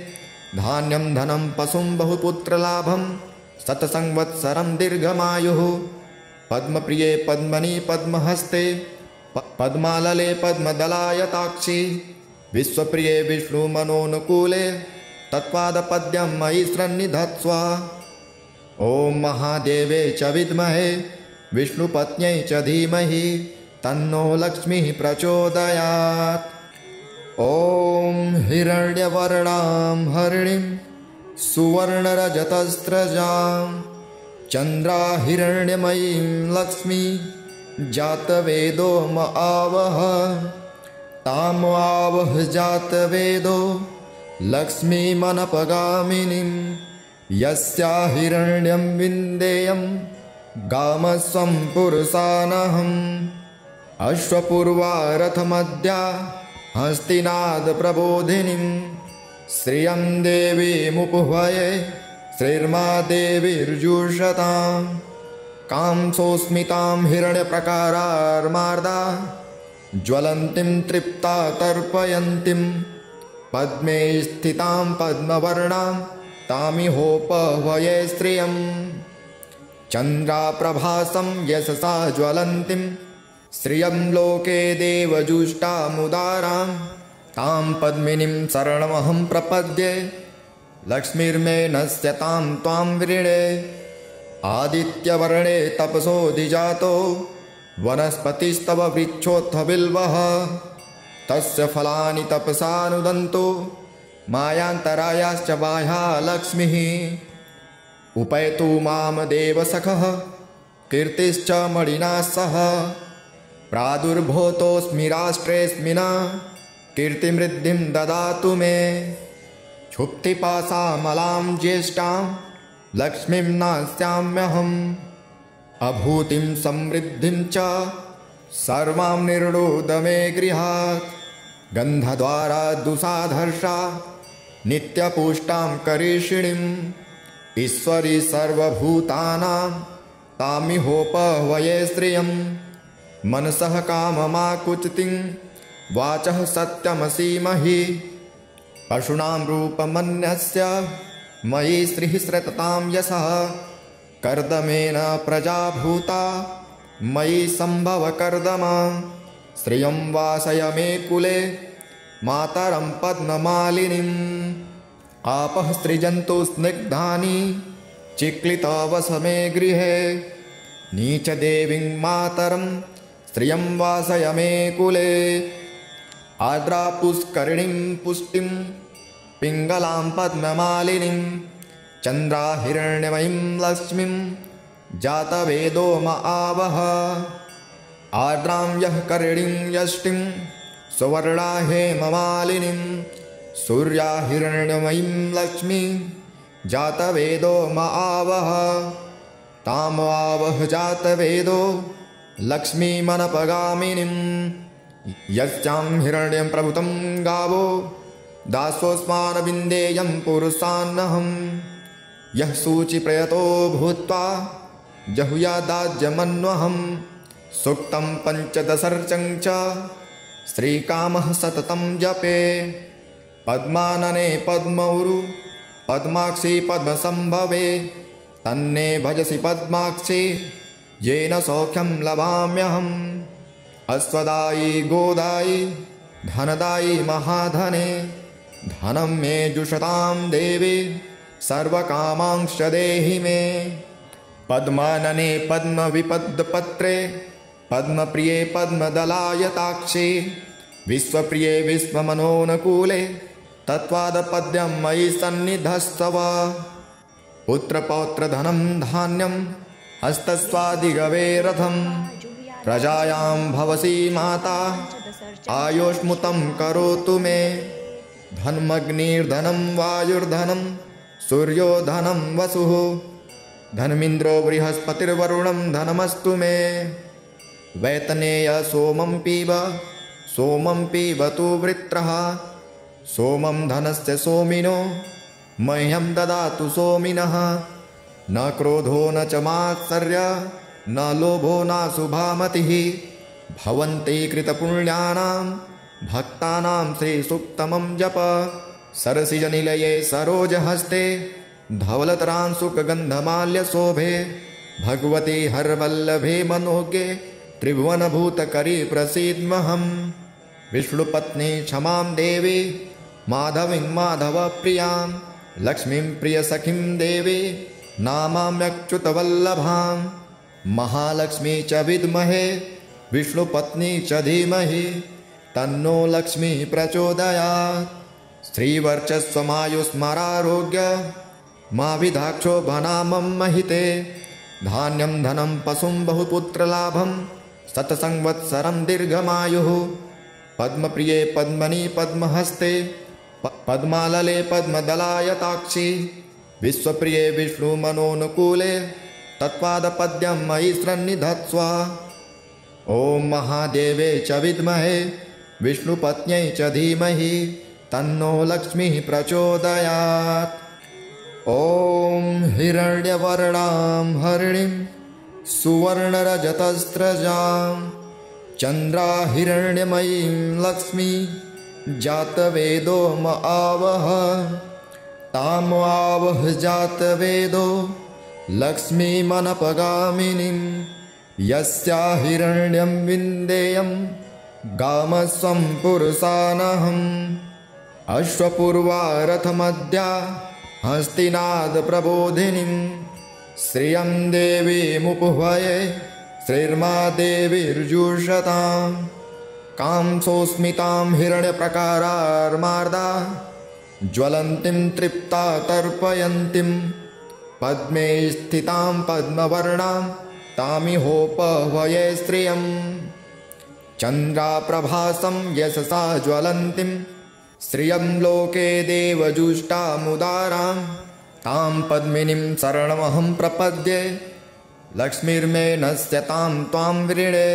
धान्यं धनं पशुं बहुपुत्रलाभं शतसंवत्सरं दीर्घमायुः। पद्मप्रिये पद्मनि पद्महस्ते पद्मालले पद्मदलायताक्षि विश्वप्रिये विष्णुमनोनुकूले तत्पादपद्यं मयि सन्निधत्स्व। ॐ महादेवे च विद्महे विष्णुपत्न्यै च धीमहि तन्नो लक्ष्मीः प्रचोदयात्। ॐ हिरण्यवर्णां हरिणीं सुवर्णरजतस्रजां चन्द्राहिरण्यमयीं लक्ष्मी जातवेदो म आवह जातवेदो लक्ष्मीमनपगामिनीं यस्या हिरण्यं विन्देयं गामस्वं पुरुषानहम्। अश्वपूर्वारथमद्या हस्तिनादप्रबोधिनीं। श्रियं देवीमुपभये श्रीर्मा देवीर्जुषतां। कांसोऽस्मितां हिरण्यप्रकारार्मार्दा ज्वलन्तीं तृप्ता तर्पयन्तीं। पद्मे स्थितां पद्मवर्णां तामिहोपह्वये स्त्रियम्। चन्द्राप्रभासं यशसा ज्वलन्तीं श्रियं लोके देवजुष्टामुदारां तां पद्मिनीं शरणमहं प्रपद्ये लक्ष्मीर्मे नश्यतां त्वां वृणे आदित्यवर्णे तपसोऽधिजातो वनस्पतिस्तव वृक्षोऽथ बिल्वः तस्य फलानि तपसानुदन्तो। मायान्तरायाश्च बाह्या लक्ष्मीः। उपैतु मां देवसखः कीर्तिश्च मणिना सह। प्रादुर्भूतोऽस्मि राष्ट्रेऽस्मिन् कीर्तिमृद्धिं ददातु मे। क्षुप्तिपासामलां ज्येष्ठां लक्ष्मीं नास्याम्यहम् अभूतिं समृद्धिं च सर्वां निर्णोद मे गृहात्। गन्धद्वारा दुसाधर्षा नित्यपुष्टां करीषिणीम्। ईश्वरी सर्वभूतानां तामिहोपह्वये श्रियं मनसः काममाकुचितिं वाचः सत्यमसीमहि। पशूनां रूपमन्यस्य मयि श्रीः श्रततां यशः कर्दमेन प्रजाभूता मयि सम्भवकर्दमा श्रियं वासय मे कुले मातरं पद्ममालिनीम्। आपः सृजन्तु स्निग्धानि चिक्लितावसमे गृहे। नीचदेवीं मातरं श्रियं वासय मे कुले। आर्द्रापुष्करिणीं पुष्टिं पिङ्गलां पद्ममालिनीं चन्द्राहिरण्यमयीं लक्ष्मीं जातवेदो म आवह आर्द्रां यः करिणीं यष्टिं सुवर्णा हेममालिनीं सूर्याहिरण्यमयीं लक्ष्मी जातवेदो म आवह तामावह जातवेदो लक्ष्मीमनपगामिनीं यस्यां हिरण्यं प्रभुतं गावो दासोऽस्मानविन्देयं पुरुषान्नहं यः सूचिप्रयतो भूत्वा जहुयादाज्यमन्वहं सूक्तं पञ्चदशर्चं च श्रीकामः सततं जपे। पद्मानने पद्मौरु पद्माक्षी पद्मसम्भवे तन्ने भजसि पद्माक्षी येन सौख्यं लभाम्यहम्। अश्वदायी गोदायि धनदायि महाधने धनं मे जुषतां देवी सर्वकामांश्च देहि मे। पद्मानने पद्मविपद्पत्रे पद्मप्रिये पद्मदलायताक्षी विश्वप्रिये विश्वमनोनुकूले तत्त्वादपद्यं मयि सन्निधस्तव। पुत्रपौत्रधनं धान्यं हस्तस्वादिगवे रथं प्रजायां भवसि माता आयुष्मुतं करोतु मे। धनमग्निर्धनं वायुर्धनं सूर्यो धनं वसुः। धनमिन्द्रो बृहस्पतिर्वरुणं धनमस्तु मे। वैतनेय सोमं पीब सोमं पिबतु वृत्रः। सोमं धनस्य सोमिनो मह्यं ददातु सोमिनः। न क्रोधो न च मात्सर्य न लोभो नाशुभामतिः भवन्ति कृतपुण्यानां भक्तानां श्रीसुक्तमं जप सरसिजनिलये सरोजहस्ते धवलतरांशुकगन्धमाल्यशोभे भगवती हरवल्लभे मनोज्ञे त्रिभुवनभूतकरी प्रसीद्महम् विष्णुपत्नी क्षमां देवी माधवीं माधवप्रियां लक्ष्मीं प्रियसखीं देवी नामाम्यच्युतवल्लभां। महालक्ष्मी च विद्महे विष्णुपत्नी च धीमहि तन्नो लक्ष्मी प्रचोदयात् श्रीवर्चस्वमायुस्मरारोग्य मा विधाक्षोभनामं महिते। धान्यं धनं पशुं बहुपुत्रलाभं शतसंवत्सरं दीर्घमायुः। पद्मप्रिये पद्मनि पद्महस्ते पद्मालले पद्मदलायताक्षी विश्वप्रिये विष्णुमनोनुकूले तत्पादपद्यं मयि सन्निधत्स्व ॐ महादेवे च विद्महे विष्णुपत्न्यै च धीमहि तन्नो लक्ष्मीः प्रचोदयात्। ॐ हिरण्यवर्णां हरिणीं सुवर्णरजतस्रजां। चन्द्राहिरण्यमयीं लक्ष्मी जातवेदो म आवह तामावह जातवेदो लक्ष्मीमनपगामिनीं। यस्या हिरण्यं विन्देयं गामस्वं पुरुषानहम् अश्वपूर्वारथमद्या हस्तिनादप्रबोधिनीं श्रियं देवीमुपह्वये श्रीर्मा देवीर्जुषताम् कांसोऽस्मितां हिरण्यप्रकारार्मार्दा ज्वलन्तीं तृप्ता तर्पयन्तीं पद्मे स्थितां पद्मवर्णां तामिहोपह्वये श्रियम्। चन्द्राप्रभासं यशसा ज्वलन्तीं श्रियं लोके देवजुष्टामुदारां तां पद्मिनीं शरणमहं प्रपद्ये लक्ष्मीर्मे नश्यतां त्वां वृणे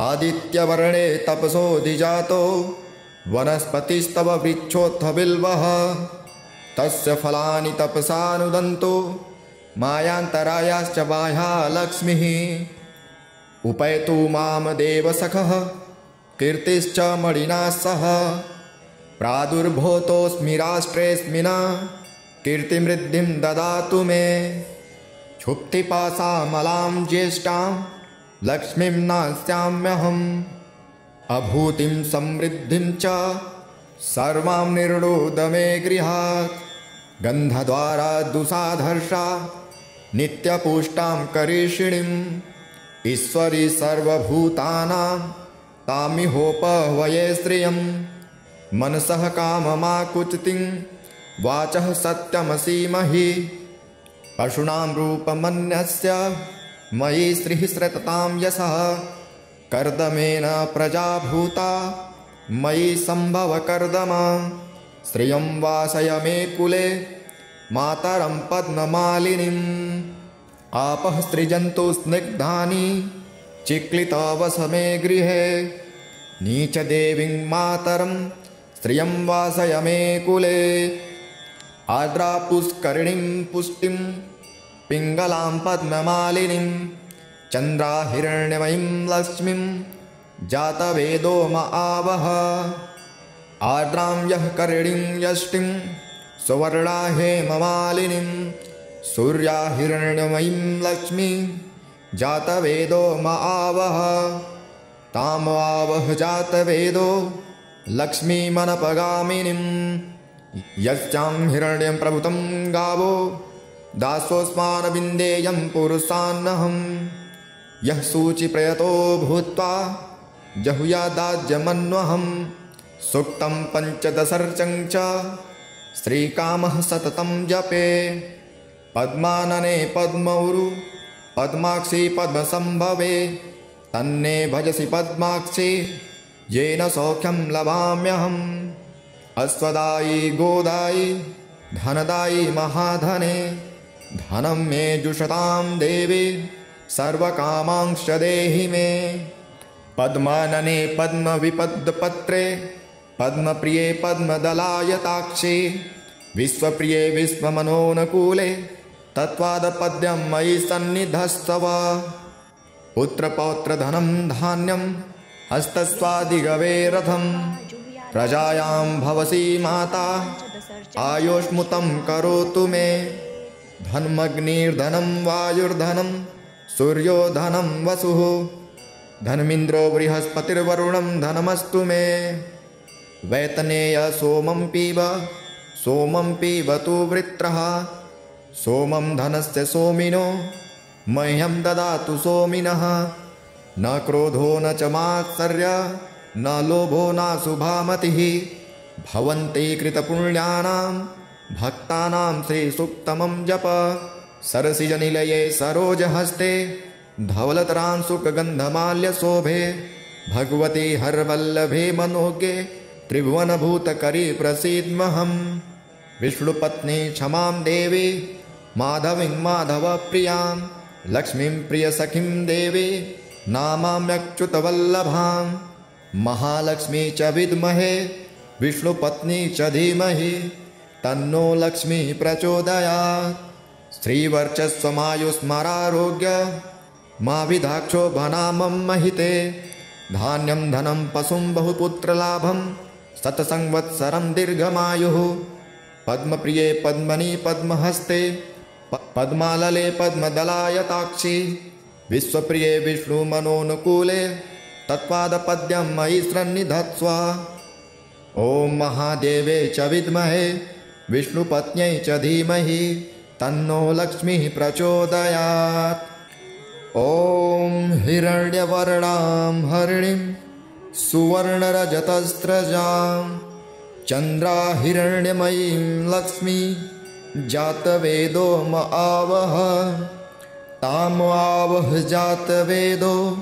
आदित्यवर्णे तपसोऽधिजातो वनस्पतिस्तव वृक्षोऽथ बिल्वः तस्य फलानि तपसानुदन्तो मायान्तरायाश्च बाह्या लक्ष्मीः। उपैतु मां देवसखः कीर्तिश्च मणिना सह प्रादुर्भूतोऽस्मि राष्ट्रेऽस्मिन् कीर्तिमृद्धिं ददातु मे। क्षुप्तिपासामलां ज्येष्ठां लक्ष्मीं नास्याम्यहम् अभूतिं समृद्धिं च सर्वां निर्णोद मे गृहात्। गन्धद्वारा दुसाधर्षा नित्यपुष्टां करीषिणीम् ईश्वरी सर्वभूतानां तामिहोपह्वये श्रियं मनसः काममाकुचितिं वाचः सत्यमसीमहि। पशूनां रूपमन्यस्य मयि श्रीः श्रततां यशः। कर्दमेन प्रजाभूता मयि सम्भवकर्दम। श्रियं वासय मे कुले मातरं पद्ममालिनीम्। आपः सृजन्तु स्निग्धानि चिक्लितवस मे गृहे। नीचदेवीं मातरं श्रियं वासय मे कुले। आर्द्रापुष्करिणीं पुष्टिं पिङ्गलां पद्ममालिनीं चन्द्राहिरण्यमयीं लक्ष्मीं जातवेदो म आवह। आर्द्रां यः करिणीं यष्टिं सुवर्णा हेममालिनीं सूर्याहिरण्यमयीं लक्ष्मी जातवेदो म आवह। तामावह जातवेदो लक्ष्मीमनपगामिनीं यस्यां हिरण्यं प्रभुतं गावो दासोऽस्मानविन्देयं पुरुषान्नहम्। यः सूचिप्रयतो भूत्वा जहुयादाज्यमन्वहम् सुक्तं पञ्चदशर्चं च श्रीकामः सततं जपे। पद्मानने पद्मौरु पद्माक्षी पद्मसम्भवे तन्ने भजसि पद्माक्षी येन सौख्यं लभाम्यहम्। अश्वदायी गोदायी धनदायी महाधने धनं मे जुषतां देवी सर्वकामांश्च देहि मे। पद्मानने पद्मविपद्पत्रे पद्मप्रिये पद्मदलायताक्षे विश्वप्रिये विश्वमनोनुकूले तत्त्वादपद्यं मयि सन्निधस्तव। पुत्रपौत्रधनं धान्यं हस्तस्वादिगवे रथं प्रजायां भवसि माता। आयुष्मुतं करोतु मे। धनमग्निर्धनं वायुर्धनं सूर्यो धनं वसुः। धनमिन्द्रो बृहस्पतिर्वरुणं धनमस्तु मे। वैतनेय सोमं पीब सोमं पीबतु वृत्रः। सोमं धनस्य सोमिनो मह्यं ददातु सोमिनः न क्रोधो न च मात्सर्य न लोभो नाशुभामतिः भवन्ति कृतपुण्यानां भक्तानां श्रीसुक्तमं जप। सरसिजनिलये सरोजहस्ते धवलतरांशुकगन्धमाल्यशोभे भगवती हरवल्लभे मनोज्ञे त्रिभुवनभूतकरी प्रसीद्महं विष्णुपत्नी क्षमां देवी माधवीं माधवप्रियां लक्ष्मीं प्रियसखीं देवी नामाम्यच्युतवल्लभां। महालक्ष्मी च विद्महे विष्णुपत्नी च धीमहि। तन्नो लक्ष्मी प्रचोदयात्। श्रीवर्चस्वमायुस्मरारोग्य मा विधाक्षोभनामं महिते। धान्यं धनं पशुं बहुपुत्रलाभं शतसंवत्सरं दीर्घमायुः। पद्मप्रिये पद्मनि पद्महस्ते पद्मालले पद्मदलायताक्षि विश्वप्रिये विष्णुमनोनुकूले तत्पादपद्यं मयि सन्निधत्स्व ॐ महादेवे च विद्महे विष्णुपत्न्यै च धीमहि तन्नो लक्ष्मीः प्रचोदयात्। ॐ हिरण्यवर्णां हरिणीं सुवर्णरजतस्रजां चन्द्राहिरण्यमयीं लक्ष्मी जातवेदो म आवह तामावह जातवेदो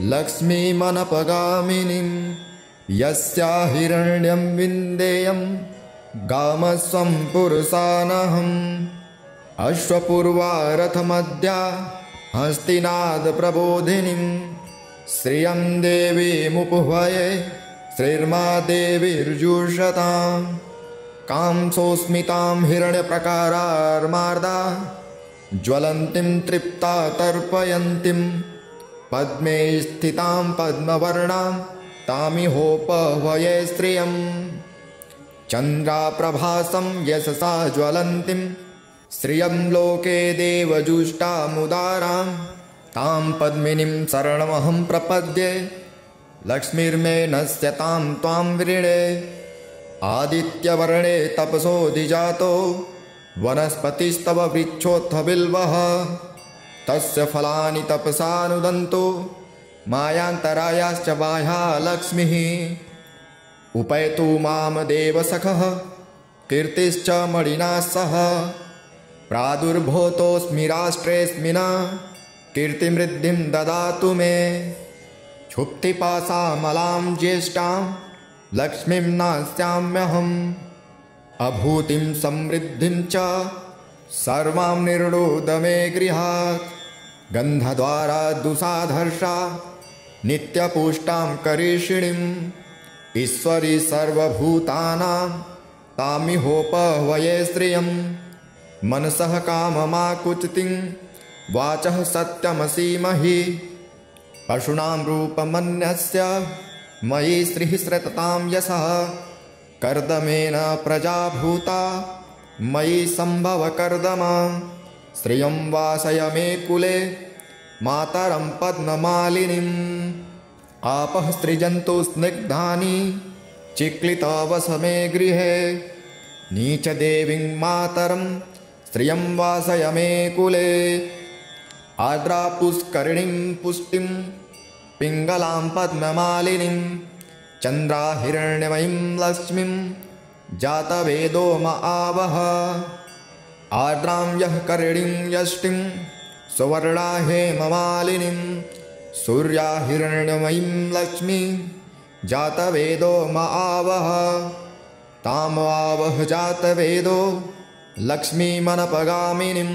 लक्ष्मीमनपगामिनीं यस्या हिरण्यं विन्देयं गामस्वं पुरुषानहम्। अश्वपूर्वारथमद्या हस्तिनादप्रबोधिनीं श्रियं श्रीर्मा देवीर्जुषतां। कांसोऽस्मितां हिरण्यप्रकारार्मार्दा ज्वलन्तीं तृप्ता तर्पयन्तीं। पद्मे स्थितां पद्मवर्णां तामिहोपह्वये श्रियं चन्द्राप्रभासं यशसा ज्वलन्तीं श्रियं लोके देवजुष्टामुदारां तां पद्मिनीं शरणमहं प्रपद्ये लक्ष्मीर्मे नश्यतां त्वां वृणे आदित्यवर्णे तपसोऽधिजातो वनस्पतिस्तव वृक्षोत्थबिल्वः तस्य फलानि तपसानुदन्तो। मायान्तरायाश्च बाह्या लक्ष्मीः। उपैतु मां देवसखः कीर्तिश्च मणिना सह। प्रादुर्भूतोऽस्मि राष्ट्रेऽस्मिन् कीर्तिमृद्धिं ददातु मे। क्षुप्तिपासामलां ज्येष्ठां लक्ष्मीं नास्याम्यहम् अभूतिं समृद्धिं च सर्वां निर्णोद मे गृहात्। गन्धद्वारा दुसाधर्षा नित्यपुष्टां करीषिणीम्। ईश्वरी सर्वभूतानां तामिहोपह्वये श्रियम् मनसः काममाकुचितिं वाचः सत्यमसीमहि। पशूनां रूपमन्यस्य मयि श्रीः सततां यशः कर्दमेन प्रजाभूता मयि सम्भवकर्दमा श्रियं वासय मे कुले मातरं पद्ममालिनीम् आपः सृजन्तु स्निग्धानि चिक्लितवस मे गृहे। नीचदेवीं मातरं श्रियं वासय मे कुले। आर्द्रापुष्करिणीं पुष्टिं पिङ्गलां पद्ममालिनीं चन्द्राहिरण्यमयीं लक्ष्मीं जातवेदो म आवह आर्द्रां यः करिणीं यष्टिं सुवर्णा हेममालिनीं सूर्याहिरण्यमयीं लक्ष्मी जातवेदो म आवह तामावह जातवेदो लक्ष्मीमनपगामिनीं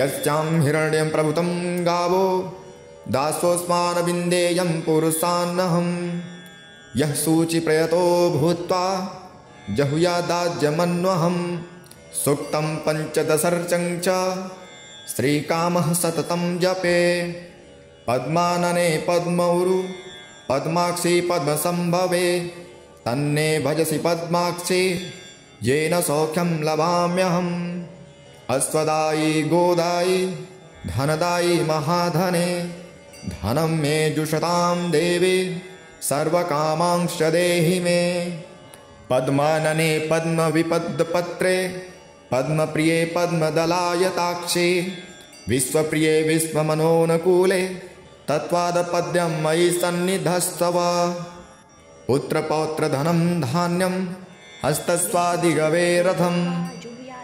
यस्यां हिरण्यं प्रभुतं गावो दासोऽस्मानविन्देयं पुरुषान्नहं यः सूचिप्रयतो भूत्वा जहुयादाज्यमन्वहं सुक्तं पञ्चदशर्चं च श्रीकामः सततं जपे। पद्मानने पद्मौरु पद्माक्षी पद्मसम्भवे तन्ने भजसि पद्माक्षी येन सौख्यं लभाम्यहम्। अश्वदायी गोदायी धनदायी महाधने धनं मे जुषतां देवी सर्वकामांश्च देहि मे। पद्मानने पद्मविपद्पत्रे पद्मप्रिये पद्मदलायताक्षे विश्वप्रिये विश्वमनोनुकूले तत्त्वादपद्यं मयि सन्निधस्तव पुत्रपौत्रधनं धान्यं हस्तस्वादिगवे रथं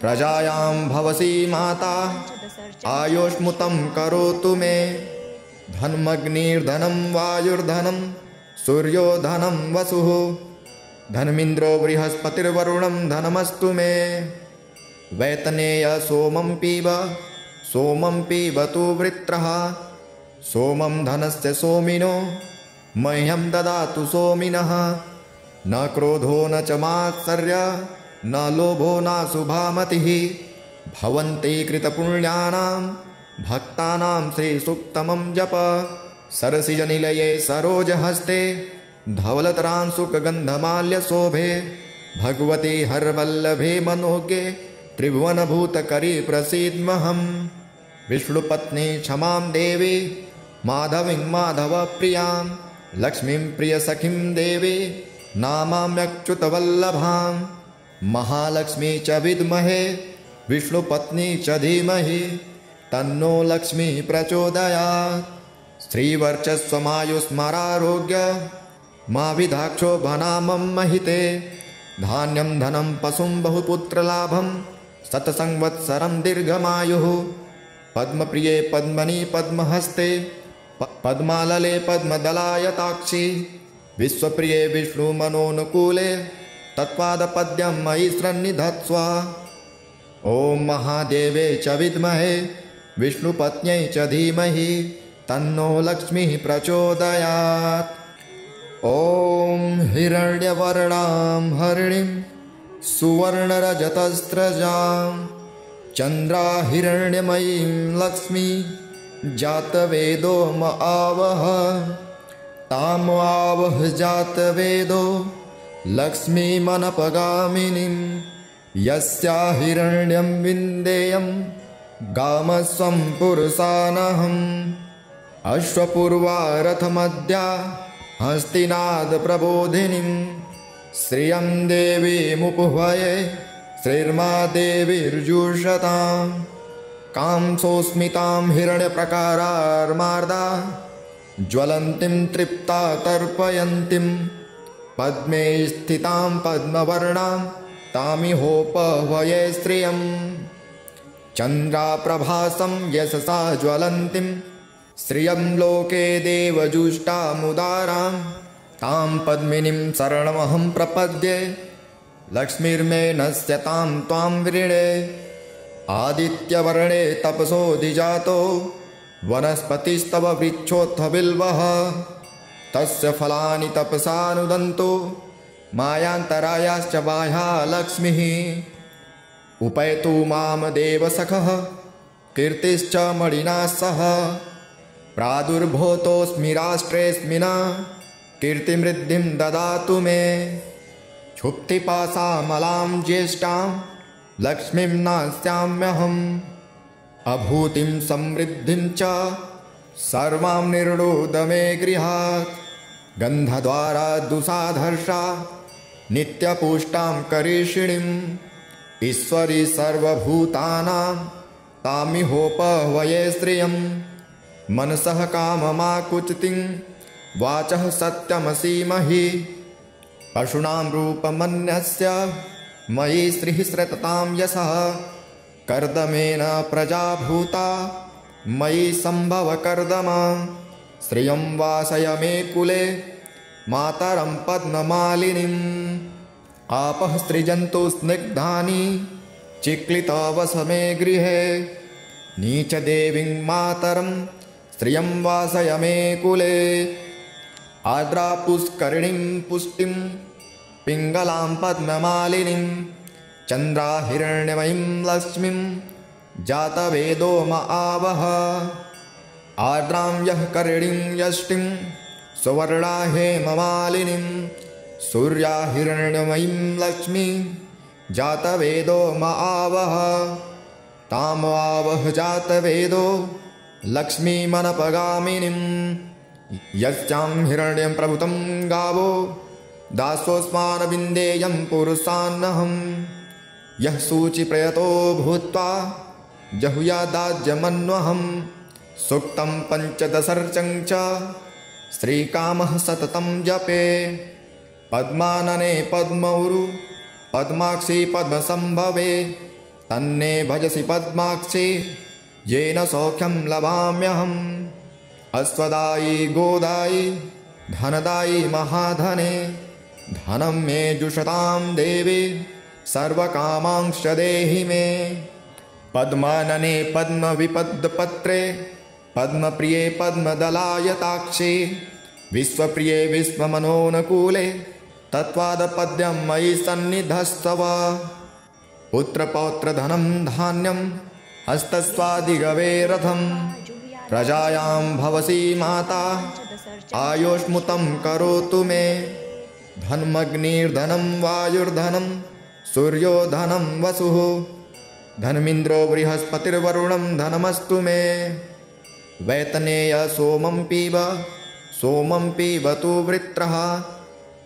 प्रजायां भवसि माता आयुष्मुतं करोतु मे। धनमग्निर्धनं वायुर्धनं सूर्यो धनं वसुः। धनमिन्द्रो बृहस्पतिर्वरुणं धनमस्तु मे। वैतनेय सोमं पीब सोमं पीबतु वृत्रः। सोमं धनस्य सोमिनो मह्यं ददातु सोमिनः। न क्रोधो न च मात्सर्य न लोभो नाशुभामतिः भवन्ति कृतपुण्यानां भक्तानां श्रीसुक्तमं जप सरसिजनिलये सरोजहस्ते धवलतरांशुकगन्धमाल्यशोभे भगवती हरवल्लभे मनोज्ञे त्रिभुवनभूतकरी प्रसीद्महम्। विष्णुपत्नी क्षमां देवी माधवीं माधवप्रियां लक्ष्मीं प्रियसखीं देवी नामाम्यच्युतवल्लभां महालक्ष्मी च विद्महे विष्णुपत्नी च धीमहि तन्नो लक्ष्मी प्रचोदयात् श्रीवर्चस्वमायुस्मरारोग्य मा विधाक्षोभनामं महिते। धान्यं धनं पशुं बहुपुत्रलाभं। शतसंवत्सरं दीर्घमायुः। पद्मप्रिये पद्मनि पद्महस्ते पद्मालले पद्मदलायताक्षि। विश्वप्रिये विष्णुमनोनुकूले तत्पादपद्यं मयि सन्निधत्स्व ॐ महादेवे च विद्महे विष्णुपत्न्यै च धीमहि तन्नो लक्ष्मीः प्रचोदयात्। ॐ हिरण्यवर्णां हरिणीं सुवर्णरजतस्रजां। चन्द्राहिरण्यमयीं लक्ष्मी जातवेदो म आवह। जातवेदो लक्ष्मीमनपगामिनीं। यस्या हिरण्यं विन्देयं गामस्वं पुरुषानहम् अश्वपूर्वारथमद्या हस्तिनादप्रबोधिनीं श्रियं श्रीर्मा देवीर्जुषतां कांसोऽस्मितां हिरण्यप्रकारार्मार्दा ज्वलन्तीं तृप्ता तर्पयन्तीं पद्मे स्थितां पद्मवर्णां तामिहोपह्वये श्रियं चन्द्राप्रभासं यशसा ज्वलन्तीं श्रियं लोके देवजुष्टामुदारां तां पद्मिनीं शरणमहं प्रपद्ये। लक्ष्मीर्मे नश्यतां त्वां वृणे आदित्यवर्णे तपसोऽधिजातो वनस्पतिस्तव वृक्षोऽथ बिल्वः तस्य फलानि तपसानुदन्तो। मायान्तरायाश्च बाह्या लक्ष्मीः। उपैतु मां देवसखः कीर्तिश्च मणिना सह प्रादुर्भूतोऽस्मि राष्ट्रेऽस्मिन् कीर्तिमृद्धिं ददातु मे। क्षुप्तिपासामलां ज्येष्ठां लक्ष्मीं नास्याम्यहम् अभूतिं समृद्धिं च सर्वां निर्णोद मे गृहात्। गन्धद्वारा दुसाधर्षा नित्यपुष्टां करीषिणीम् ईश्वरी सर्वभूतानां तामिहोपह्वये श्रियम् मनसः काममाकुचितिं वाचः सत्यमसीमहि। पशूनां रूपमन्यस्य मयि श्रीः सततां यशः। कर्दमेन प्रजाभूता मयि सम्भवकर्दमा। श्रियं वासय मे कुले मातरं पद्ममालिनीम् आपः सृजन्तु स्निग्धानि चिक्लितवस मे गृहे। नीचदेवीं मातरं श्रियं वासय मे कुले। आर्द्रापुष्करिणीं पुष्टिं पिङ्गलां पद्ममालिनीं चन्द्राहिरण्यमयीं लक्ष्मीं जातवेदो म आवह। आर्द्रां यः करिणीं यष्टिं सुवर्णा हेममालिनीं सूर्याहिरण्यमयीं लक्ष्मीं जातवेदो म आवह। तामावह जातवेदो लक्ष्मीमनपगामिनीं यस्यां हिरण्यं प्रभुतं गावो दासोऽस्मानविन्देयं पुरुषान्नहं यः सूचिप्रयतो भूत्वा जहुयादाज्यमन्वहं सूक्तं पञ्चदशर्चं च श्रीकामः सततं जपे। पद्मानने पद्मौरु पद्माक्षी पद्मसम्भवे तन्ने भजसि पद्माक्षी येन सौख्यं लभाम्यहम्। अश्वदायी गोदायी धनदायी महाधने धनं मे जुषतां देवी सर्वकामांश्च देहि मे। पद्मानने पद्मविपद्पत्रे पद्मप्रिये पद्मदलायताक्षे विश्वप्रिये विश्वमनोनुकूले तत्त्वादपद्यं मयि सन्निधस्तव। पुत्रपौत्रधनं धान्यं हस्तस्वादिगवे रथं प्रजायां भवसि माता। आयुष्मुतं करोतु मे। धनमग्निर्धनं वायुर्धनं सूर्यो धनं वसुः। धनमिन्द्रो बृहस्पतिर्वरुणं धनमस्तु मे। वैतनेय सोमं पीब सोमं पीबतु वृत्रः।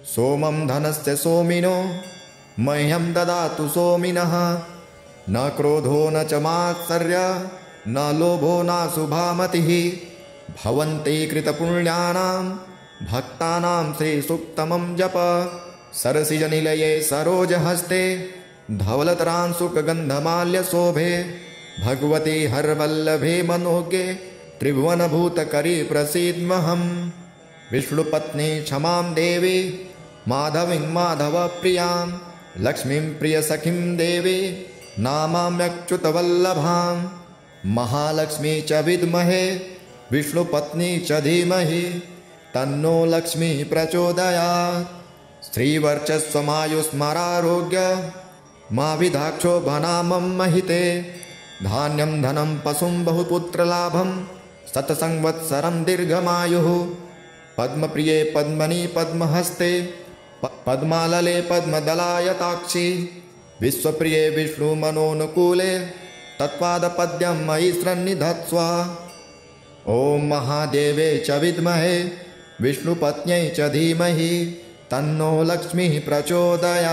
सोमं धनस्य सोमिनो मह्यं ददातु सोमिनः न क्रोधो न च मात्सर्य न लोभो नाशुभामतिः भवन्ति कृतपुण्यानां भक्तानां श्रीसुक्तमं जप। सरसिजनिलये सरोजहस्ते धवलतरांशुकगन्धमाल्यशोभे भगवती हरवल्लभे मनोज्ञे त्रिभुवनभूतकरी प्रसीद्महम्। विष्णुपत्नी क्षमां देवी माधवीं माधवप्रियां लक्ष्मीं प्रियसखीं देवी नामाम्यच्युतवल्लभां महालक्ष्मी च विद्महे विष्णुपत्नी च धीमहि। तन्नो लक्ष्मी प्रचोदयात्। स्त्रीवर्चस्वमायुस्मरारोग्य मा विधाक्षोभनामं महिते। धान्यं धनं पशुं बहुपुत्रलाभं शतसंवत्सरं दीर्घमायुः। पद्मप्रिये पद्मनि पद्महस्ते पद्मालले पद्मदलायताक्षि विश्वप्रिये विष्णुमनोनुकूले तत्पादपद्यं मयि सन्निधत्स्व ॐ महादेवे च विद्महे, विष्णुपत्न्यै च धीमहि, तन्नो लक्ष्मीः प्रचोदयात्।